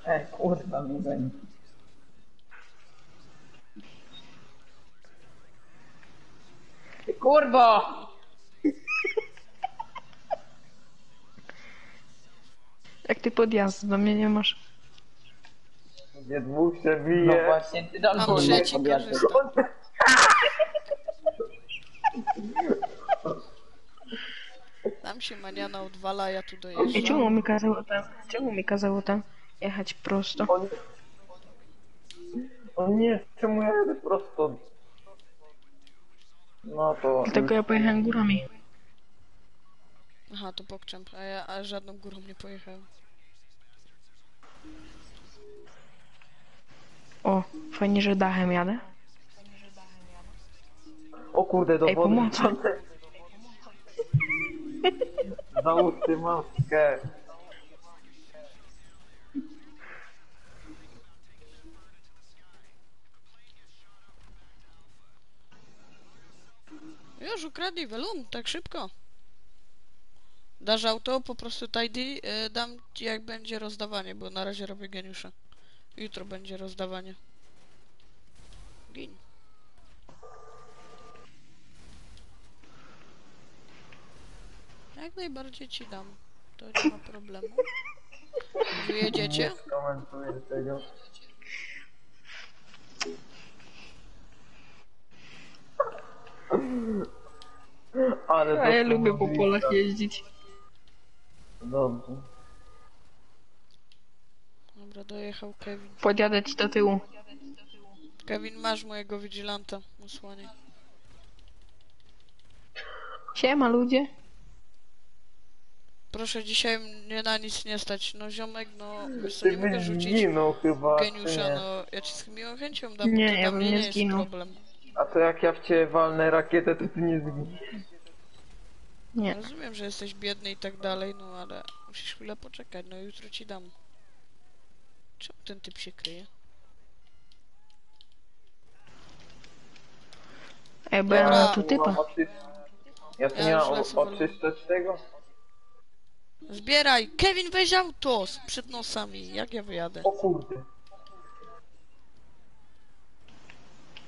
Ej, kurwa mnie goni. Ty Kurwo! Jak ty podjazd do mnie nie masz. Gdzie dwóch się No bije. właśnie, ty do mnie trzeci podjadę. korzysta. Tam się maniana odwala, ja tu Ej, dojeżdżam. czemu mi kazało tam, czemu mi kazało tam jechać prosto? O nie. O nie, czemu ja jadę prosto? No to... Dlatego ja pojechałem górami. Aha, to pokczamp, a ja a żadną górą nie pojechałem. O, fajnie, że dachem jadę. O kurde, do Ej, wody. pomocy. (laughs) Załóż ty maskę. Już ukradli welum, tak szybko. Dasz auto, po prostu tidy, y, dam ci jak będzie rozdawanie, bo na razie robię geniusza. Jutro będzie rozdawanie. Gin. Jak najbardziej ci dam. To nie ma problemu. Wyjedziecie? Komentuję tego. Ale to A ja lubię po polach jeździć. Dobrze. Dobra, dojechał Kevin. Podjadę ci do tyłu. Kevin, masz mojego vigilanta. Osłanie. Siema ludzie. Proszę dzisiaj mnie na nic nie stać. No ziomek, no wiesz co, Ty nie mogę byś rzucić zginął chyba, czy geniusza, nie? no ja ci z miłą chęcią dam, Nie, to ja dla bym mnie nie nie jest zginął. problem. A to jak ja w ciebie walnę rakietę, to ty nie zginiesz. Nie. Rozumiem, że jesteś biedny i tak dalej, no ale musisz chwilę poczekać, no jutro ci dam. Czemu ten typ się kryje? Ej, bo ja Dobra. mam tu typa. Ja tu Ja nie już mam lecę oczyszczać tego? Zbieraj! Kevin, weź auto z przed nosami. Jak ja wyjadę? O kurde.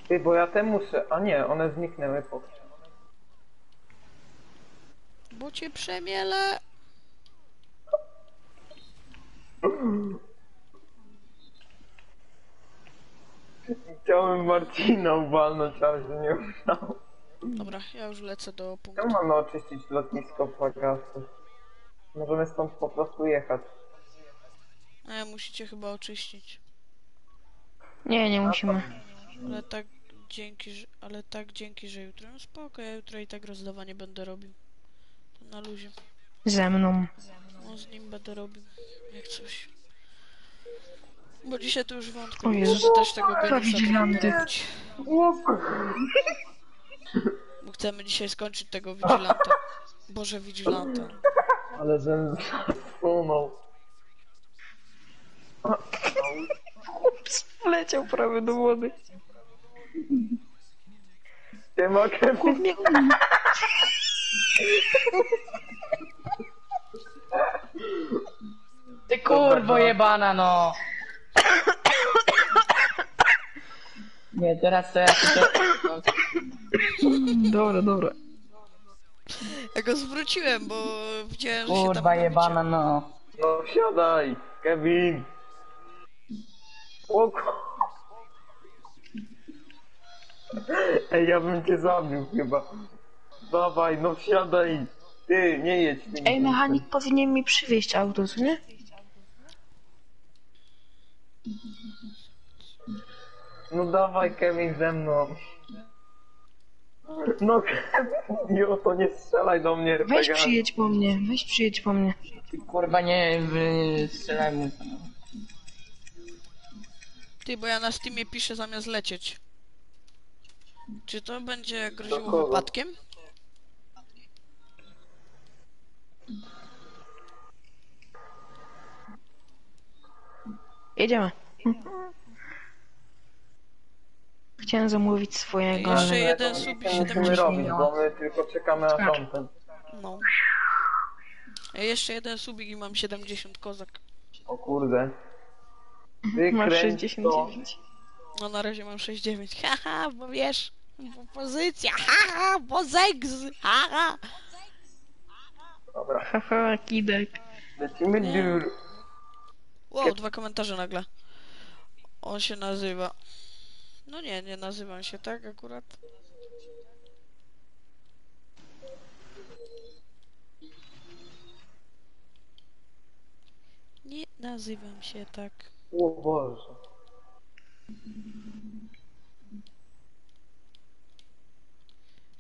Ty, bo ja te muszę... A nie, one zniknęły po Bo cię przemielę. Chciałem Marcina walnąć, ale się nie udało. Dobra, ja już lecę do punktu. Czemu mamy oczyścić lotnisko Pagasy? Możemy stąd po prostu jechać. E, musicie chyba oczyścić. Nie, nie musimy. Ale tak dzięki, że, ale tak dzięki, że jutro. No spoko, ja jutro i tak rozdawanie będę robił. To na luzie. Ze mną. No z nim będę robił. Jak coś. Bo dzisiaj to już wątpię, O Jezu. chcemy też tego robić. Bo chcemy dzisiaj skończyć tego vigilanta. Boże, vigilanta. Ale ten zasunął. Leciał prawie do wody. Nie mogę Mnie Ty kurwo jebana, no! Nie, teraz to ja się to... Dobra, dobra. Ja go zwróciłem, bo widziałem, że się tam kurwa jebana, no. No wsiadaj, Kevin. O ku- Ej, ja bym cię zabił chyba. Dawaj, no wsiadaj. Ty, nie jedź tym Ej, mechanik powinien mi przywieźć auto, co nie? No dawaj, Kevin, ze mną. No Kevin, jo, to nie strzelaj do mnie. Weź RPG. przyjedź po mnie, weź przyjedź po mnie. Ty kurwa nie wystrzelaj mu. Ty, bo ja na Steamie piszę zamiast lecieć. Czy to będzie Do groziło kogo? wypadkiem? Jedziemy. Chciałem zamówić swojego, Jeszcze ale... jeden sub i Co musimy 70 robić, minut. bo my tylko czekamy na Skacz. tamten. No. Ja jeszcze jeden subik i mam 70 kozak. O kurde. Ty Masz 69. No na razie mam 6,9. (laughs) Haha, bo wiesz, bo pozycja, haha, bo zegz, haha. Dobra, Haha, kidek. lecimy dur. Wow, dwa komentarze nagle. On się nazywa. No nie, nie nazywam się tak akurat. Nie nazywam się tak. O Boże.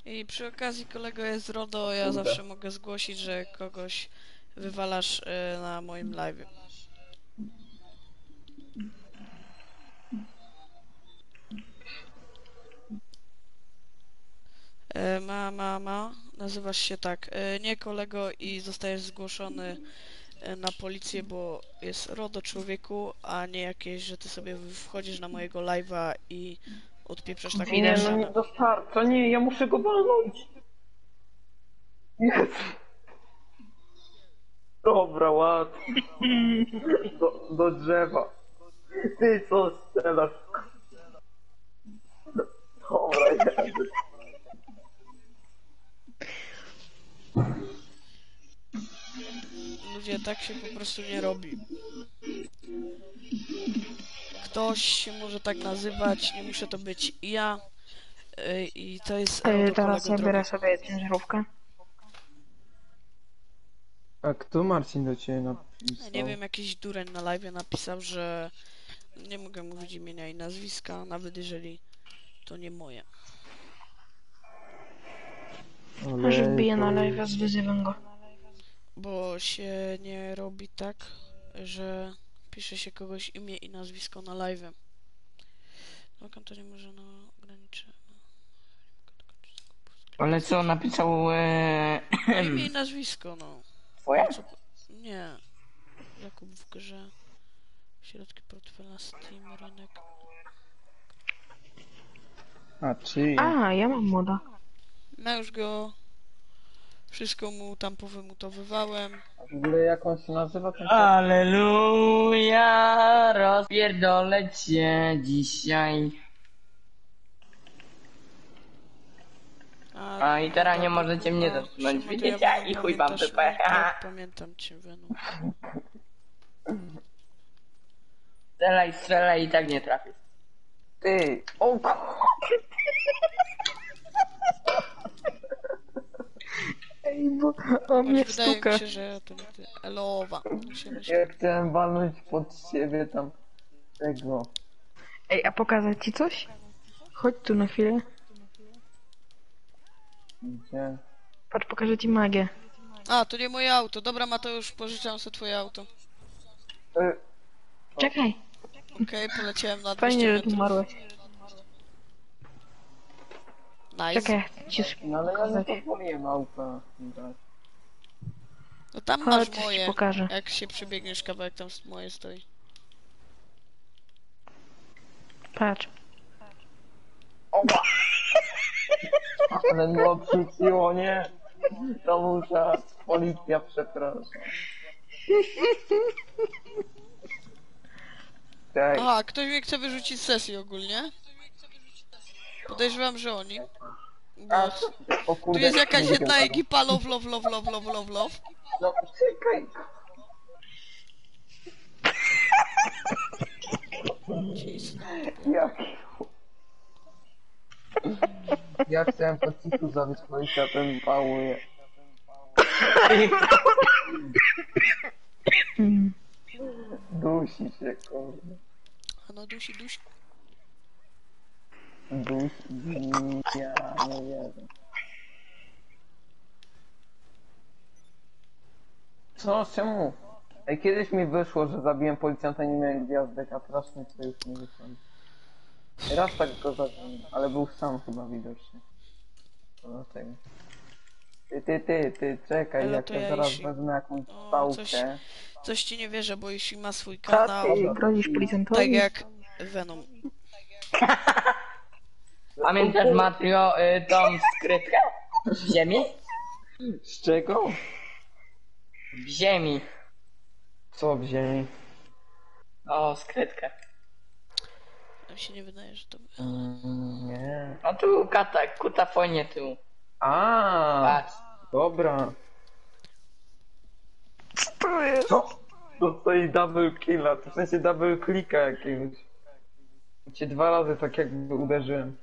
I przy okazji kolego jest RODO, ja Kurde. zawsze mogę zgłosić, że kogoś wywalasz e, na moim live. E, Ma, ma, ma, nazywasz się tak, e, nie kolego i zostajesz zgłoszony na policję, bo jest RODO człowieku, a nie jakieś, że ty sobie wchodzisz na mojego live'a i odpieprzasz taką Nie, no nie dostarcza, nie, ja muszę go walnąć. Jest. Dobra, łatwo. Do, do drzewa. Ty co strzelasz? Dobra, jadę. Ludzie, tak się po prostu nie robi. Ktoś się może tak nazywać, nie muszę to być ja. Yy, I to jest Ej, auto teraz ja biorę sobie ciężarówkę. A kto Marcin do ciebie napisał? Nie wiem, jakiś dureń na live napisał, że nie mogę mówić imienia i nazwiska, nawet jeżeli to nie moje. Może wbiję na live, zwyzywam go. Bo się nie robi tak, że pisze się kogoś imię i nazwisko na live. Dokąd to nie może no ograniczę. Ale co napisał e... No, (clears throat) imię i nazwisko, no. twoje? Co, nie Nie. Zakup w grze. Środki portfela Steam, rynek. A, czy... A, ja mam moda. No już go... Wszystko mu tam powymutowywałem. W ogóle jak on się nazywa ten Aleluja, rozpierdolę cię dzisiaj. A, i teraz nie możecie mnie a, zatrzymać, widzicie? ja I chuj wam mnie? Tak, (laughs) Pamiętam cię, Venom. Strzelaj, strzelaj i tak nie trafisz. Ty! O ku- Ej, bo o mnie Choć wydaje stuka. mi się, że to nie ty. Elowa. Musimy się... Ja chciałem walnąć pod siebie tam tego. Ej, a pokazać ci coś? Chodź tu na chwilę. Gdzie? Patrz, pokażę ci magię. A, to nie moje auto. Dobra, Mateusz, pożyczam sobie twoje auto. E, Czekaj, Okej, poleciałem na 200 fajnie, że tu metrów. umarłeś. Nice. Czekaj, ci już no ale ja nie pozwoliłem auta dać. No tam Chodź, masz coś ci moje. pokażę. Jak się przebiegniesz kawałek, tam moje stoi. Patrz. (laughs) Ale mnie odrzuciło, nie? To muszę. Policja, przepraszam. Ej, Aha, ktoś mnie chce wyrzucić z sesji ogólnie. Podejrzewam, że oni. Bo o tu kurde, jest jakaś nie jedna widziałem. ekipa love, love, love, love, love, love, love. No czekaj. Jak? Ja chciałem po cichu zabić kolesia, ten pałuje. Mm. (laughs) Dusi się, kurde. A no dusi, dusi. Dusi, ja nie wiem. Co? Czemu? Ej, kiedyś mi wyszło, że zabiłem policjanta i nie miałem gwiazdek, a teraz nic to już nie wyszło. Raz tak go zabiłem, ale był sam chyba widocznie. To dlatego. Ty, ty, ty, ty, czekaj, Ale jak to ja ja zaraz jeśli- wezmę jakąś O, pałkę. coś- Coś ci nie wierzę, bo jeśli ma swój kanał, ty grozisz policjantowi? tak jak Venom. (laughs) Pamiętasz, Matrio, y, tą skrytkę? W ziemi? Z czego? W ziemi. Co w ziemi? O, skrytkę. Mi się nie wydaje, że to... Mm, nie. No tu kata, kutafonie tu. A, Patrz. dobra. Co to jest? Co? Double killa, to w sensie double klika jakiegoś. Cię dwa razy tak jakby uderzyłem.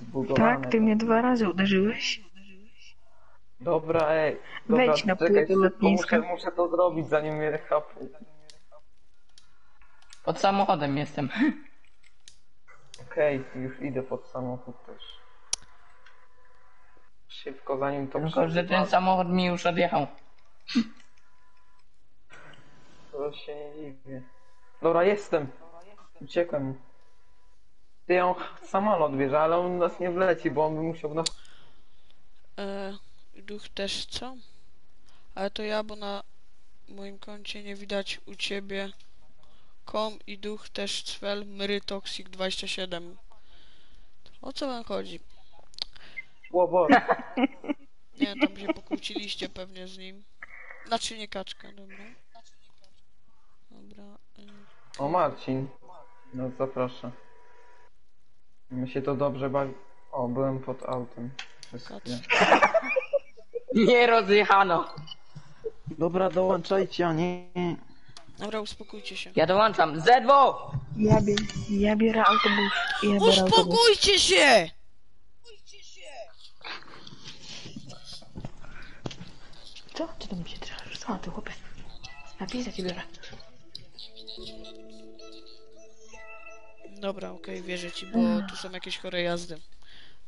Zbugowany. Tak, ty mnie dwa razy uderzyłeś. Dobra, ej. Dobra, Wejdź na czekaj, płytę szybko, lotniska. Muszę, muszę to zrobić zanim mnie chapnie. Pod samochodem jestem. (laughs) Okej, już idę pod samochód też. Szybko zanim to Tylko, że ten samochód mi już odjechał. To się nie dziwię. Dobra, jestem. Uciekłem. Ty on samolot bierze, ale on nas nie wleci, bo on by musiał nas... E, duch też co? Ale to ja, bo na moim koncie nie widać u ciebie kom i duch też cwel myry toxic 27. O co wam chodzi? Łobor. (laughs) Nie tam się pokłóciliście pewnie z nim. Znaczy nie kaczka, dobra. Dobra. y, O Marcin. No zapraszam. Mi się to dobrze bawi. O, byłem pod autem. Chwilę. (laughs) Nie rozjechano. Dobra, dołączajcie, a nie. Dobra, uspokójcie się. Ja dołączam. Z2! Ja, bie, ja biorę autobus. Ja biorę autobus. Uspokójcie się! Co? Co tam się trzymasz? Co ty, chłopie? Napisać ci biorę. Dobra, okej, wierzę ci, bo tu są jakieś chore jazdy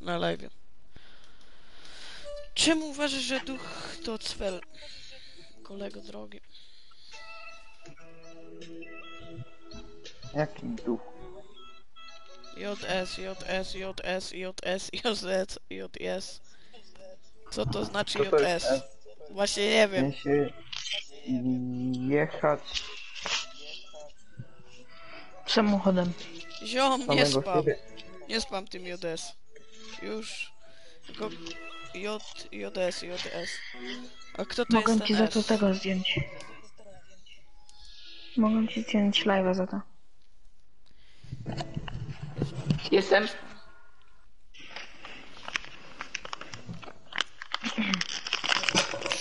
na live. Czemu uważasz, że duch to cwel? Kolego drogi. Jaki duch? JS, JS, JS, JS, JZ, JS. Co to znaczy Co to JS? Właśnie nie wiem. sensie... jechać Samochodem. Ziom, nie samego spam. siebie. Nie spam tym JS. Już. Tylko J, JS, JS. A kto to Mogę jest ci ten za to S? tego zdjąć. Mogę ci zdjąć live'a za to. Jestem.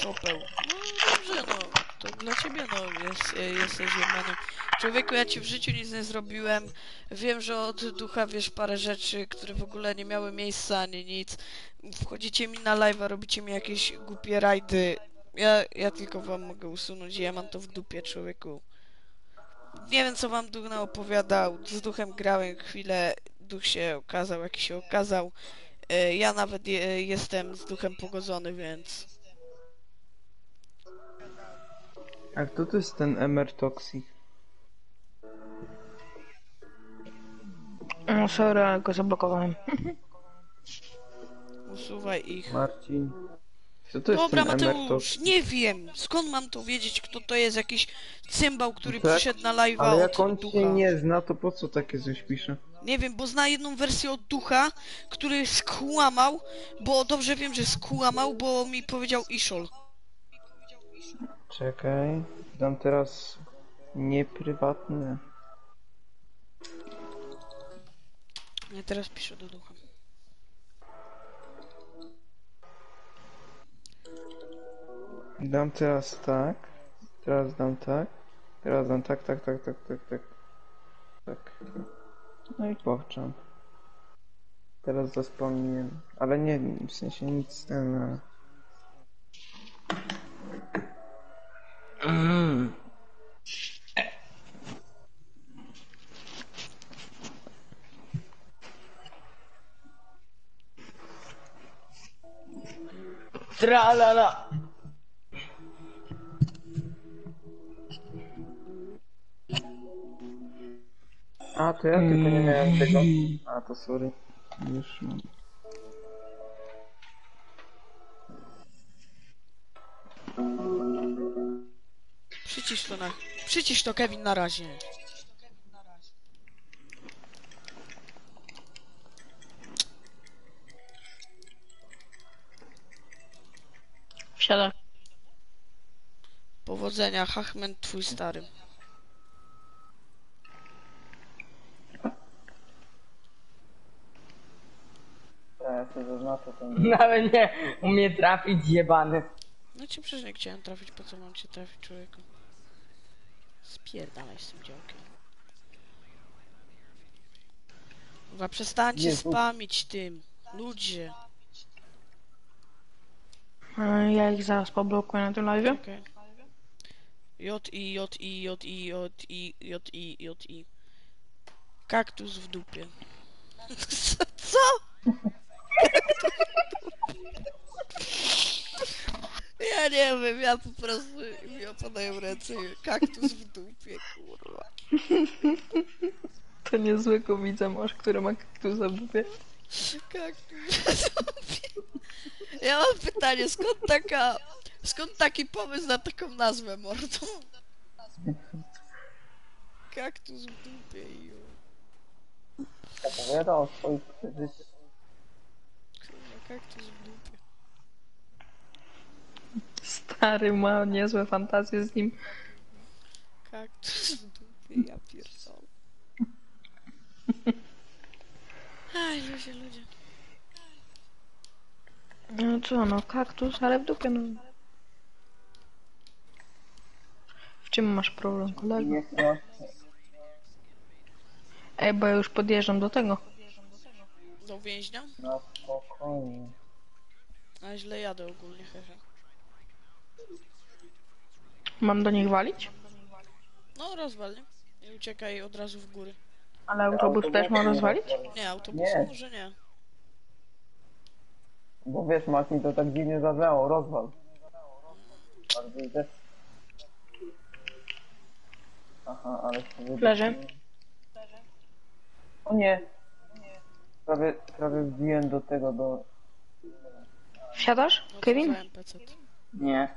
Szopeł. No dobrze, no. To dla ciebie, no, jest, jesteś jemanem. Człowieku, ja ci w życiu nic nie zrobiłem. Wiem, że od ducha wiesz parę rzeczy, które w ogóle nie miały miejsca ani nic. Wchodzicie mi na live'a, robicie mi jakieś głupie rajdy. Ja, ja tylko wam mogę usunąć ja mam to w dupie, człowieku. Nie wiem, co wam duch opowiadał. Z duchem grałem chwilę, duch się okazał, jaki się okazał. E, Ja nawet je, jestem z duchem pogodzony, więc... A kto to jest ten Emer Toxic? No sorry, ale go zablokowałem. Usuwaj ich. Marcin. Kto to jest Dobra, ten Emer Mateusz, Toxic? nie wiem. Skąd mam to wiedzieć, kto to jest? Jakiś cymbał, który Tak, przyszedł na live'a Ale jak od on ducha. cię nie zna, to po co takie coś pisze? Nie wiem, bo zna jedną wersję od ducha, który skłamał, bo dobrze wiem, że skłamał, bo mi powiedział Ishol. Czekaj, dam teraz nieprywatne. Ja teraz piszę do ducha. Dam teraz tak, teraz dam tak, teraz dam tak, tak, tak, tak, tak, tak, tak. No i powczam. Teraz zaspomniałem, ale nie, w sensie nic ale- Mm. Tralala. A, to ja tylko nie miałem tego. A, to sorry. Już mam. Przycisz to na... Przycisz to, Kevin, na razie. Wsiada. Powodzenia, Hachmen, twój stary. Ja sobie zaznaczę ten... (laughs) Nawet nie umie trafić jebany. No ci przecież nie chciałem trafić, po co mam cię trafić, człowieku? Spierdalaj z tym działkiem. Chyba przestańcie Jezu. spamić tym. Ludzie. E, Ja ich zaraz poblokuję na tym live. Okej. J I J I J I J I J I J I. Kaktus w dupie. (laughs) Co? (laughs) (laughs) Ja nie wiem, ja po prostu mi opadają ręce. Kaktus w dupie, kurwa. To niezłego widza masz, który ma kaktusa w dupie. Kaktus w dupie. Ja mam pytanie, skąd taka... Skąd taki pomysł na taką nazwę, mordo? Kaktus w dupie, jo. Opowiada o swoich przeżyciach. Kurwa, kaktus w dupie. Stary ma niezłe fantazje z nim. Kaktus w dupie, ja pierdolę. Aj, ludzie, ludzie. No co, no kaktus, ale w dupie, no. W czym masz problem, kolego? Nie chcę. Ej, bo ja już podjeżdżam do tego. Do więźnia? Na spokojnie. A źle jadę ogólnie, hehe. Mam do nich walić? No, rozwal, nie? I uciekaj od razu w góry. Ale autobus też mam rozwalić? Nie, autobusu Nie. może nie. Bo wiesz, Marcin, to tak dziwnie zabrzmiało, rozwal. Aha, ale sobie... Leży. O nie! Prawie, prawie wbiłem do tego, do... Wsiadasz, No, Kevin? co za NPC. Nie.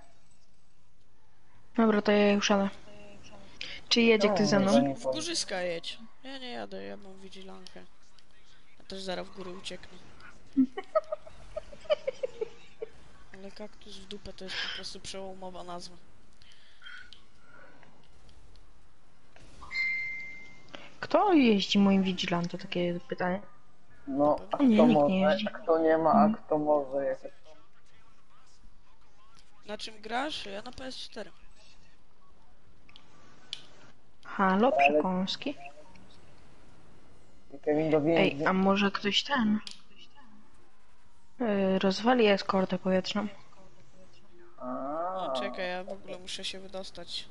Dobra, to ja już jadę. Czy jedzie ktoś ze mną? W górzyska jedź. Ja nie jadę, ja mam wigilankę. Ja też zaraz w górę ucieknę. (laughs) Ale kaktus w dupę to jest po prostu przełomowa nazwa. Kto jeździ moim Vigilantem? Takie pytanie. No, a Nie, kto nikt nie może, jeździ. a kto nie ma, a kto może jechać? Na czym grasz? Ja na PS4. Halo, przekąski? I Kevin do Ej, a może ktoś ten... Yy, rozwali eskortę powietrzną. A, No, czekaj, ja w ogóle muszę się wydostać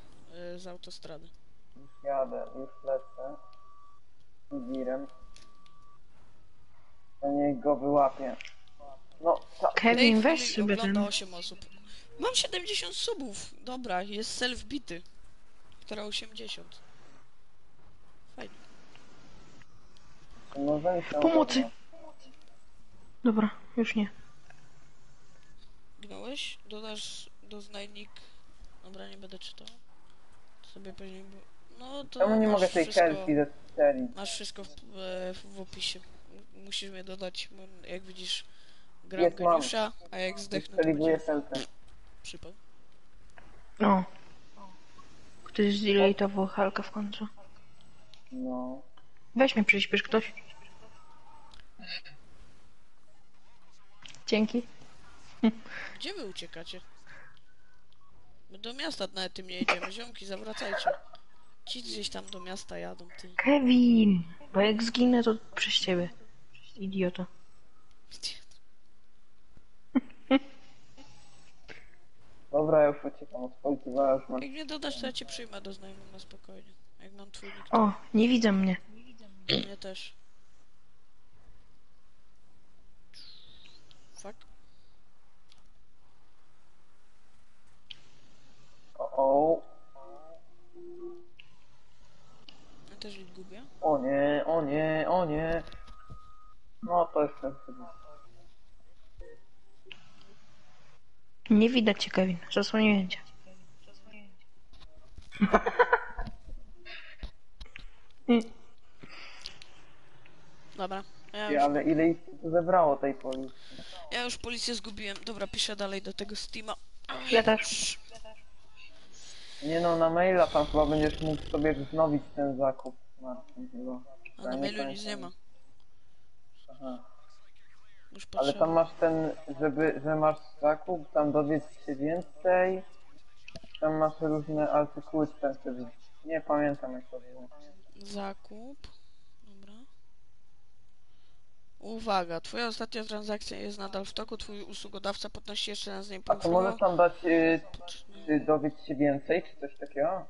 y, z autostrady. już jadę, już lecę. Z Girem. To niech go wyłapie. No, ta, Kevin, weź sobie ogląda ten... 8 osób. Mam 70 subów. Dobra, jest self bity. Która 80. Fajnie. No weź tam. Pomocy! Dobra, już nie. Gnąłeś? Dodasz doznajnik. Dobra, nie będę czytał. Sobie później. bo- No to. Czemu nie masz mogę tej wszystko, selfie ze serii? Masz wszystko w, w, w opisie. Musisz mnie dodać, bo jak widzisz, gram Jest, mam. geniusza, a jak zdechnę, to będzie przypał. O. Ktoś zdeletował Halkę w końcu. No. Weź mnie przyśpiesz ktoś. Dzięki. Gdzie wy uciekacie? My do miasta nawet tym nie jedziemy. Ziomki, zawracajcie. Ci gdzieś tam do miasta jadą, ty. Kevin! Bo jak zginę, to przez ciebie. Idioto. Dobra, ja już uciekam od policji, bo ja już mam... Jak mnie dodasz, to ja cię przyjmę do znajomych na spokojnie. Jak mam twój nick, to O, nie widzę mnie. Mnie też. Fuck. O, o, Ja też ich gubię. o nie, o nie, o nie. No to jest ten chyba. Nie widać cię, Kevin. Zasłoniłem cię. (laughs) Dobra. Ja Ty, już, Ale ile ich zebrało tej policji? ja już policję zgubiłem. Dobra, piszę dalej do tego Steama. Ja też. Nie no, na maila tam chyba będziesz mógł sobie wznowić ten zakup. Marcin, chyba. A Ja na nie mailu nic nie pamiętam. ma. Aha. Już Ale tam masz ten, żeby, że masz zakup, tam dowiedz się więcej. Tam masz różne artykuły specjalne. Nie pamiętam jak to było. Zakup. Uwaga, twoja ostatnia transakcja jest nadal w toku. Twój usługodawca podnosi jeszcze raz z niej A to możesz tam dać y, Nie. y, dowiedz się więcej, czy coś takiego?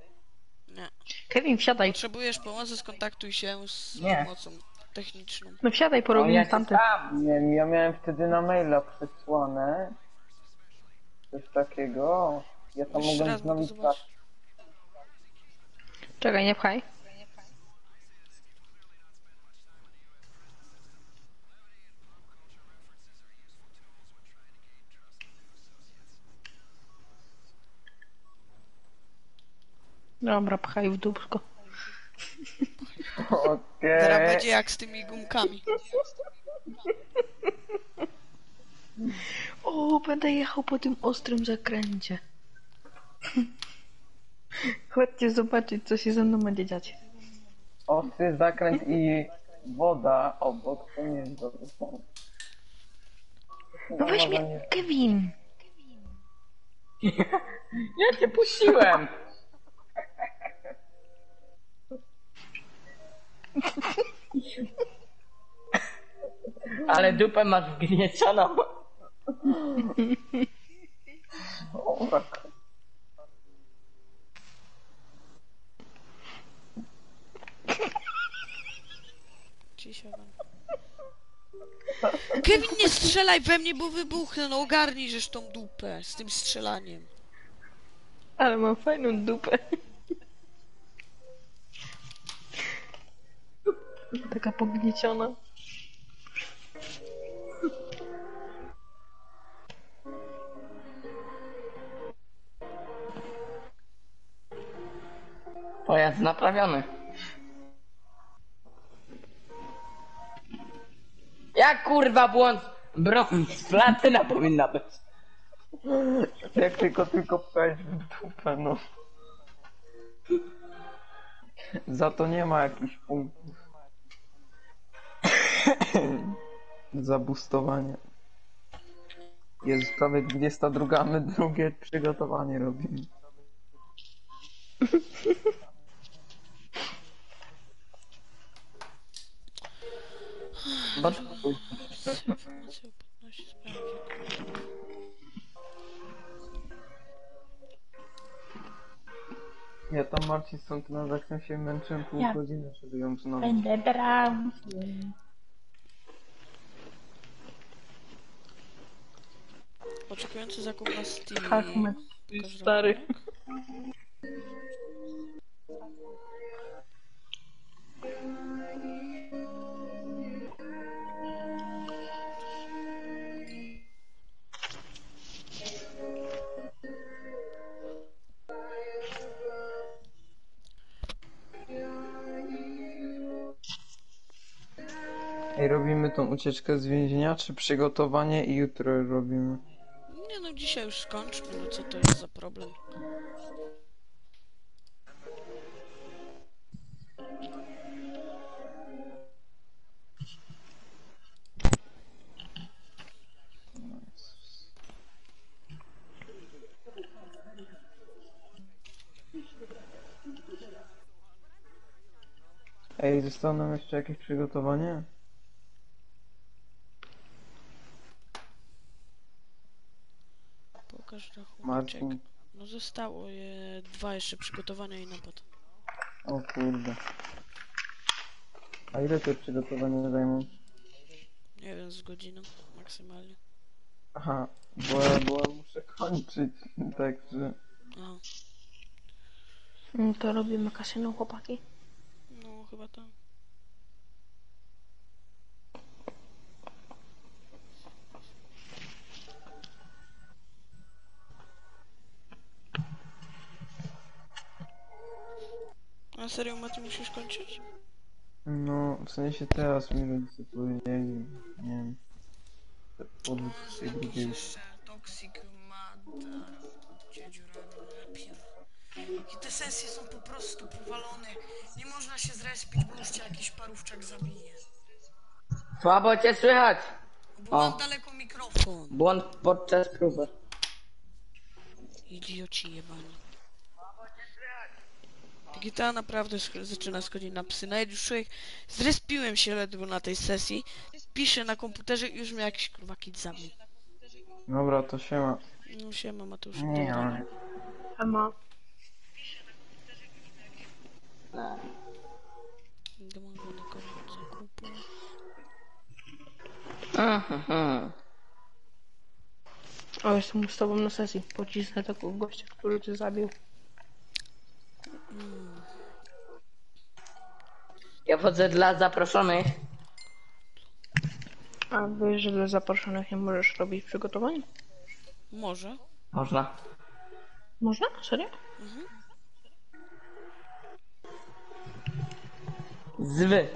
Nie. Kevin, wsiadaj. Potrzebujesz pomocy, skontaktuj się z Nie. pomocą techniczną. No wsiadaj, porobimy ja tamte. Nie wiem, ja miałem wtedy na maila przesłane. Coś takiego. Ja tam Jeszcze mogłem raz mogę znowić zobaczyć. Czekaj, nie pchaj. Dobra, pchaj w dupsko. Okej. Teraz będzie jak z tymi gumkami. O, będę jechał po tym ostrym zakręcie. Chodźcie zobaczyć, co się ze mną będzie dziać. Ostry zakręt i woda obok, to nie jest dobry pomysł. No weź może mnie, nie- Kevin! Ja cię puściłem. Ale dupę masz wgniecioną. Siadam. Kevin, nie strzelaj we mnie, bo wybuchnę. No ogarnij żeż tą dupę z tym strzelaniem. Ale mam fajną dupę. Taka pognieciona. Pojazd naprawiony. Jak kurwa błąd? Brąz, platyna powinna być. Jak tylko, tylko pchać w dupę, no. Za to nie ma jakichś punktów. (laughs) Za boostowanie. Jest prawie 22, a my drugie przygotowanie robimy. Sprawdzi. Ja tam Marcin z tą transakcją się męczyłem pół Ja. godziny, żeby ją znowu. Będę brał. Oczekujący zakup na Steam. Pokaż stary. rachunek. Ej, robimy tą ucieczkę z więzienia, czy przygotowanie i jutro robimy? Nie no, dzisiaj już skończmy, no co to jest za problem? Ej, zostało nam jeszcze jakieś przygotowanie? Pokaż rachunek. Marcin. No zostało je dwa jeszcze przygotowania i napad. O kurde. A ile te przygotowania zajmą? Nie wiem, z godziną maksymalnie. Aha, bo ja, bo ja muszę kończyć, także... Aha, No to robimy kasyno, chłopaki. no chyba tak. A serio, Mati, musisz kończyć? No, w sensie teraz mi rodzice powiedzieli, nie wiem... Po 22 Toxic, Mada, I te sesje są po prostu powalone. Nie można się zrespić, bo już cię jakiś parówczak zabije. Słabo cię słychać. Bo O. mam daleko mikrofon. Błąd podczas próby. Idioci jebani. GTA naprawdę sk- zaczyna schodzić na psy. Nawet już człowiek... Zrespiłem się ledwo na tej sesji. Piszę na komputerze i już mnie jakiś kurwa kit zabił. Dobra, to siema. No siema Mateusz. Nie, dobra. ale... Ema. Domówiony koniec zakupu. Mhm. O, jestem z tobą na sesji. Pocisnę tego gościa, który cię zabił. Ja wchodzę dla zaproszonych. A wiesz, że dla zaproszonych nie możesz robić przygotowań? Może. Można. Można? Serio? Zwy.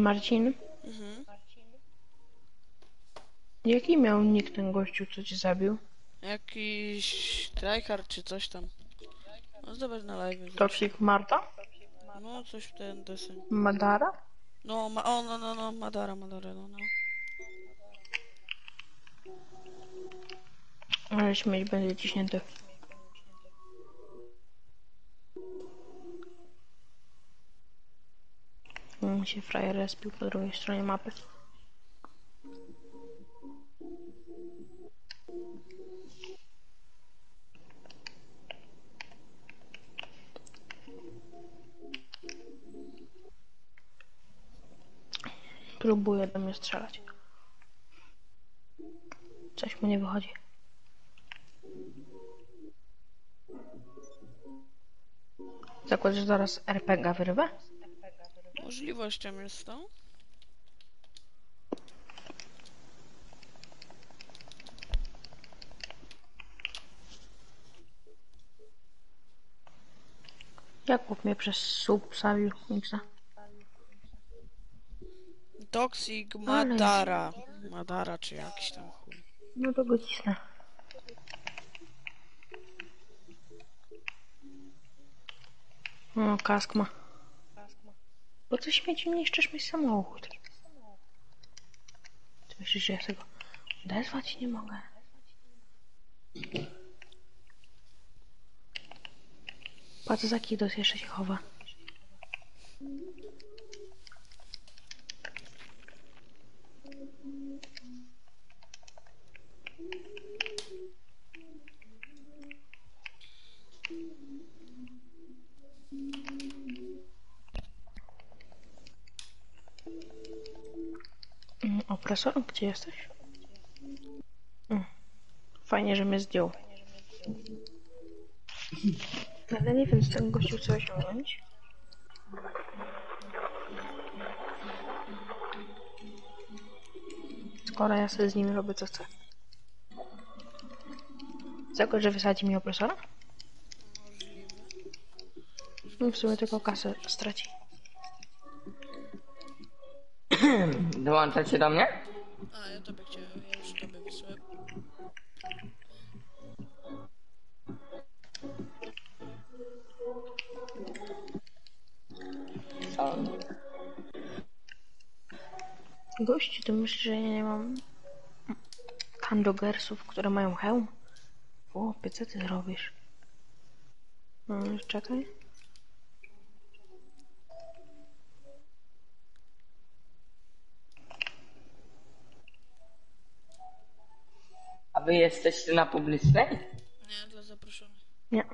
Marcin, Mhm. jaki miał nick ten gościu, co cię zabił? Jakiś tryhard czy coś tam. No zobacz na live. Toxic Marta? No coś w ten deseń. Madara? No, ma, o, no, no, no, Madara, Madara, no, no. Ale śmieć będzie ciśnięty. się frajer respił po drugiej stronie mapy. Próbuje do mnie strzelać. Coś mu nie wychodzi. Zakładasz, że zaraz RPG wyrwę? Możliwością jest to. Jakub mnie przez sub wsadził miksa. Toxic Madara. Madara czy jakiś tam chuj. No to go cisnę. O, kask ma. Po co śmieci niszczysz mi samochód? Ty myślisz, że ja tego odezwać nie mogę? Patrz, za kidos jeszcze się chowa. Mm, Opresor, gdzie jesteś? Mm. Fajnie, że mnie zdjął. Ale nie wiem, z tego gościu chce osiągnąć. Skoro ja sobie z nim robię co chcę. Zakład, że wysadzi mi opresora? No w sumie tylko kasę straci. (clears throat) Dołączacie do mnie? A, ja tobie chciałem, ja już tobie wysłałem. Co? Gościu, ty myślisz, że ja nie mam handlogersów, które mają hełm? Chłopie, co ty robisz? No, czekaj. Wy jesteście na publicznej? Nie, dla zaproszonych. Nie.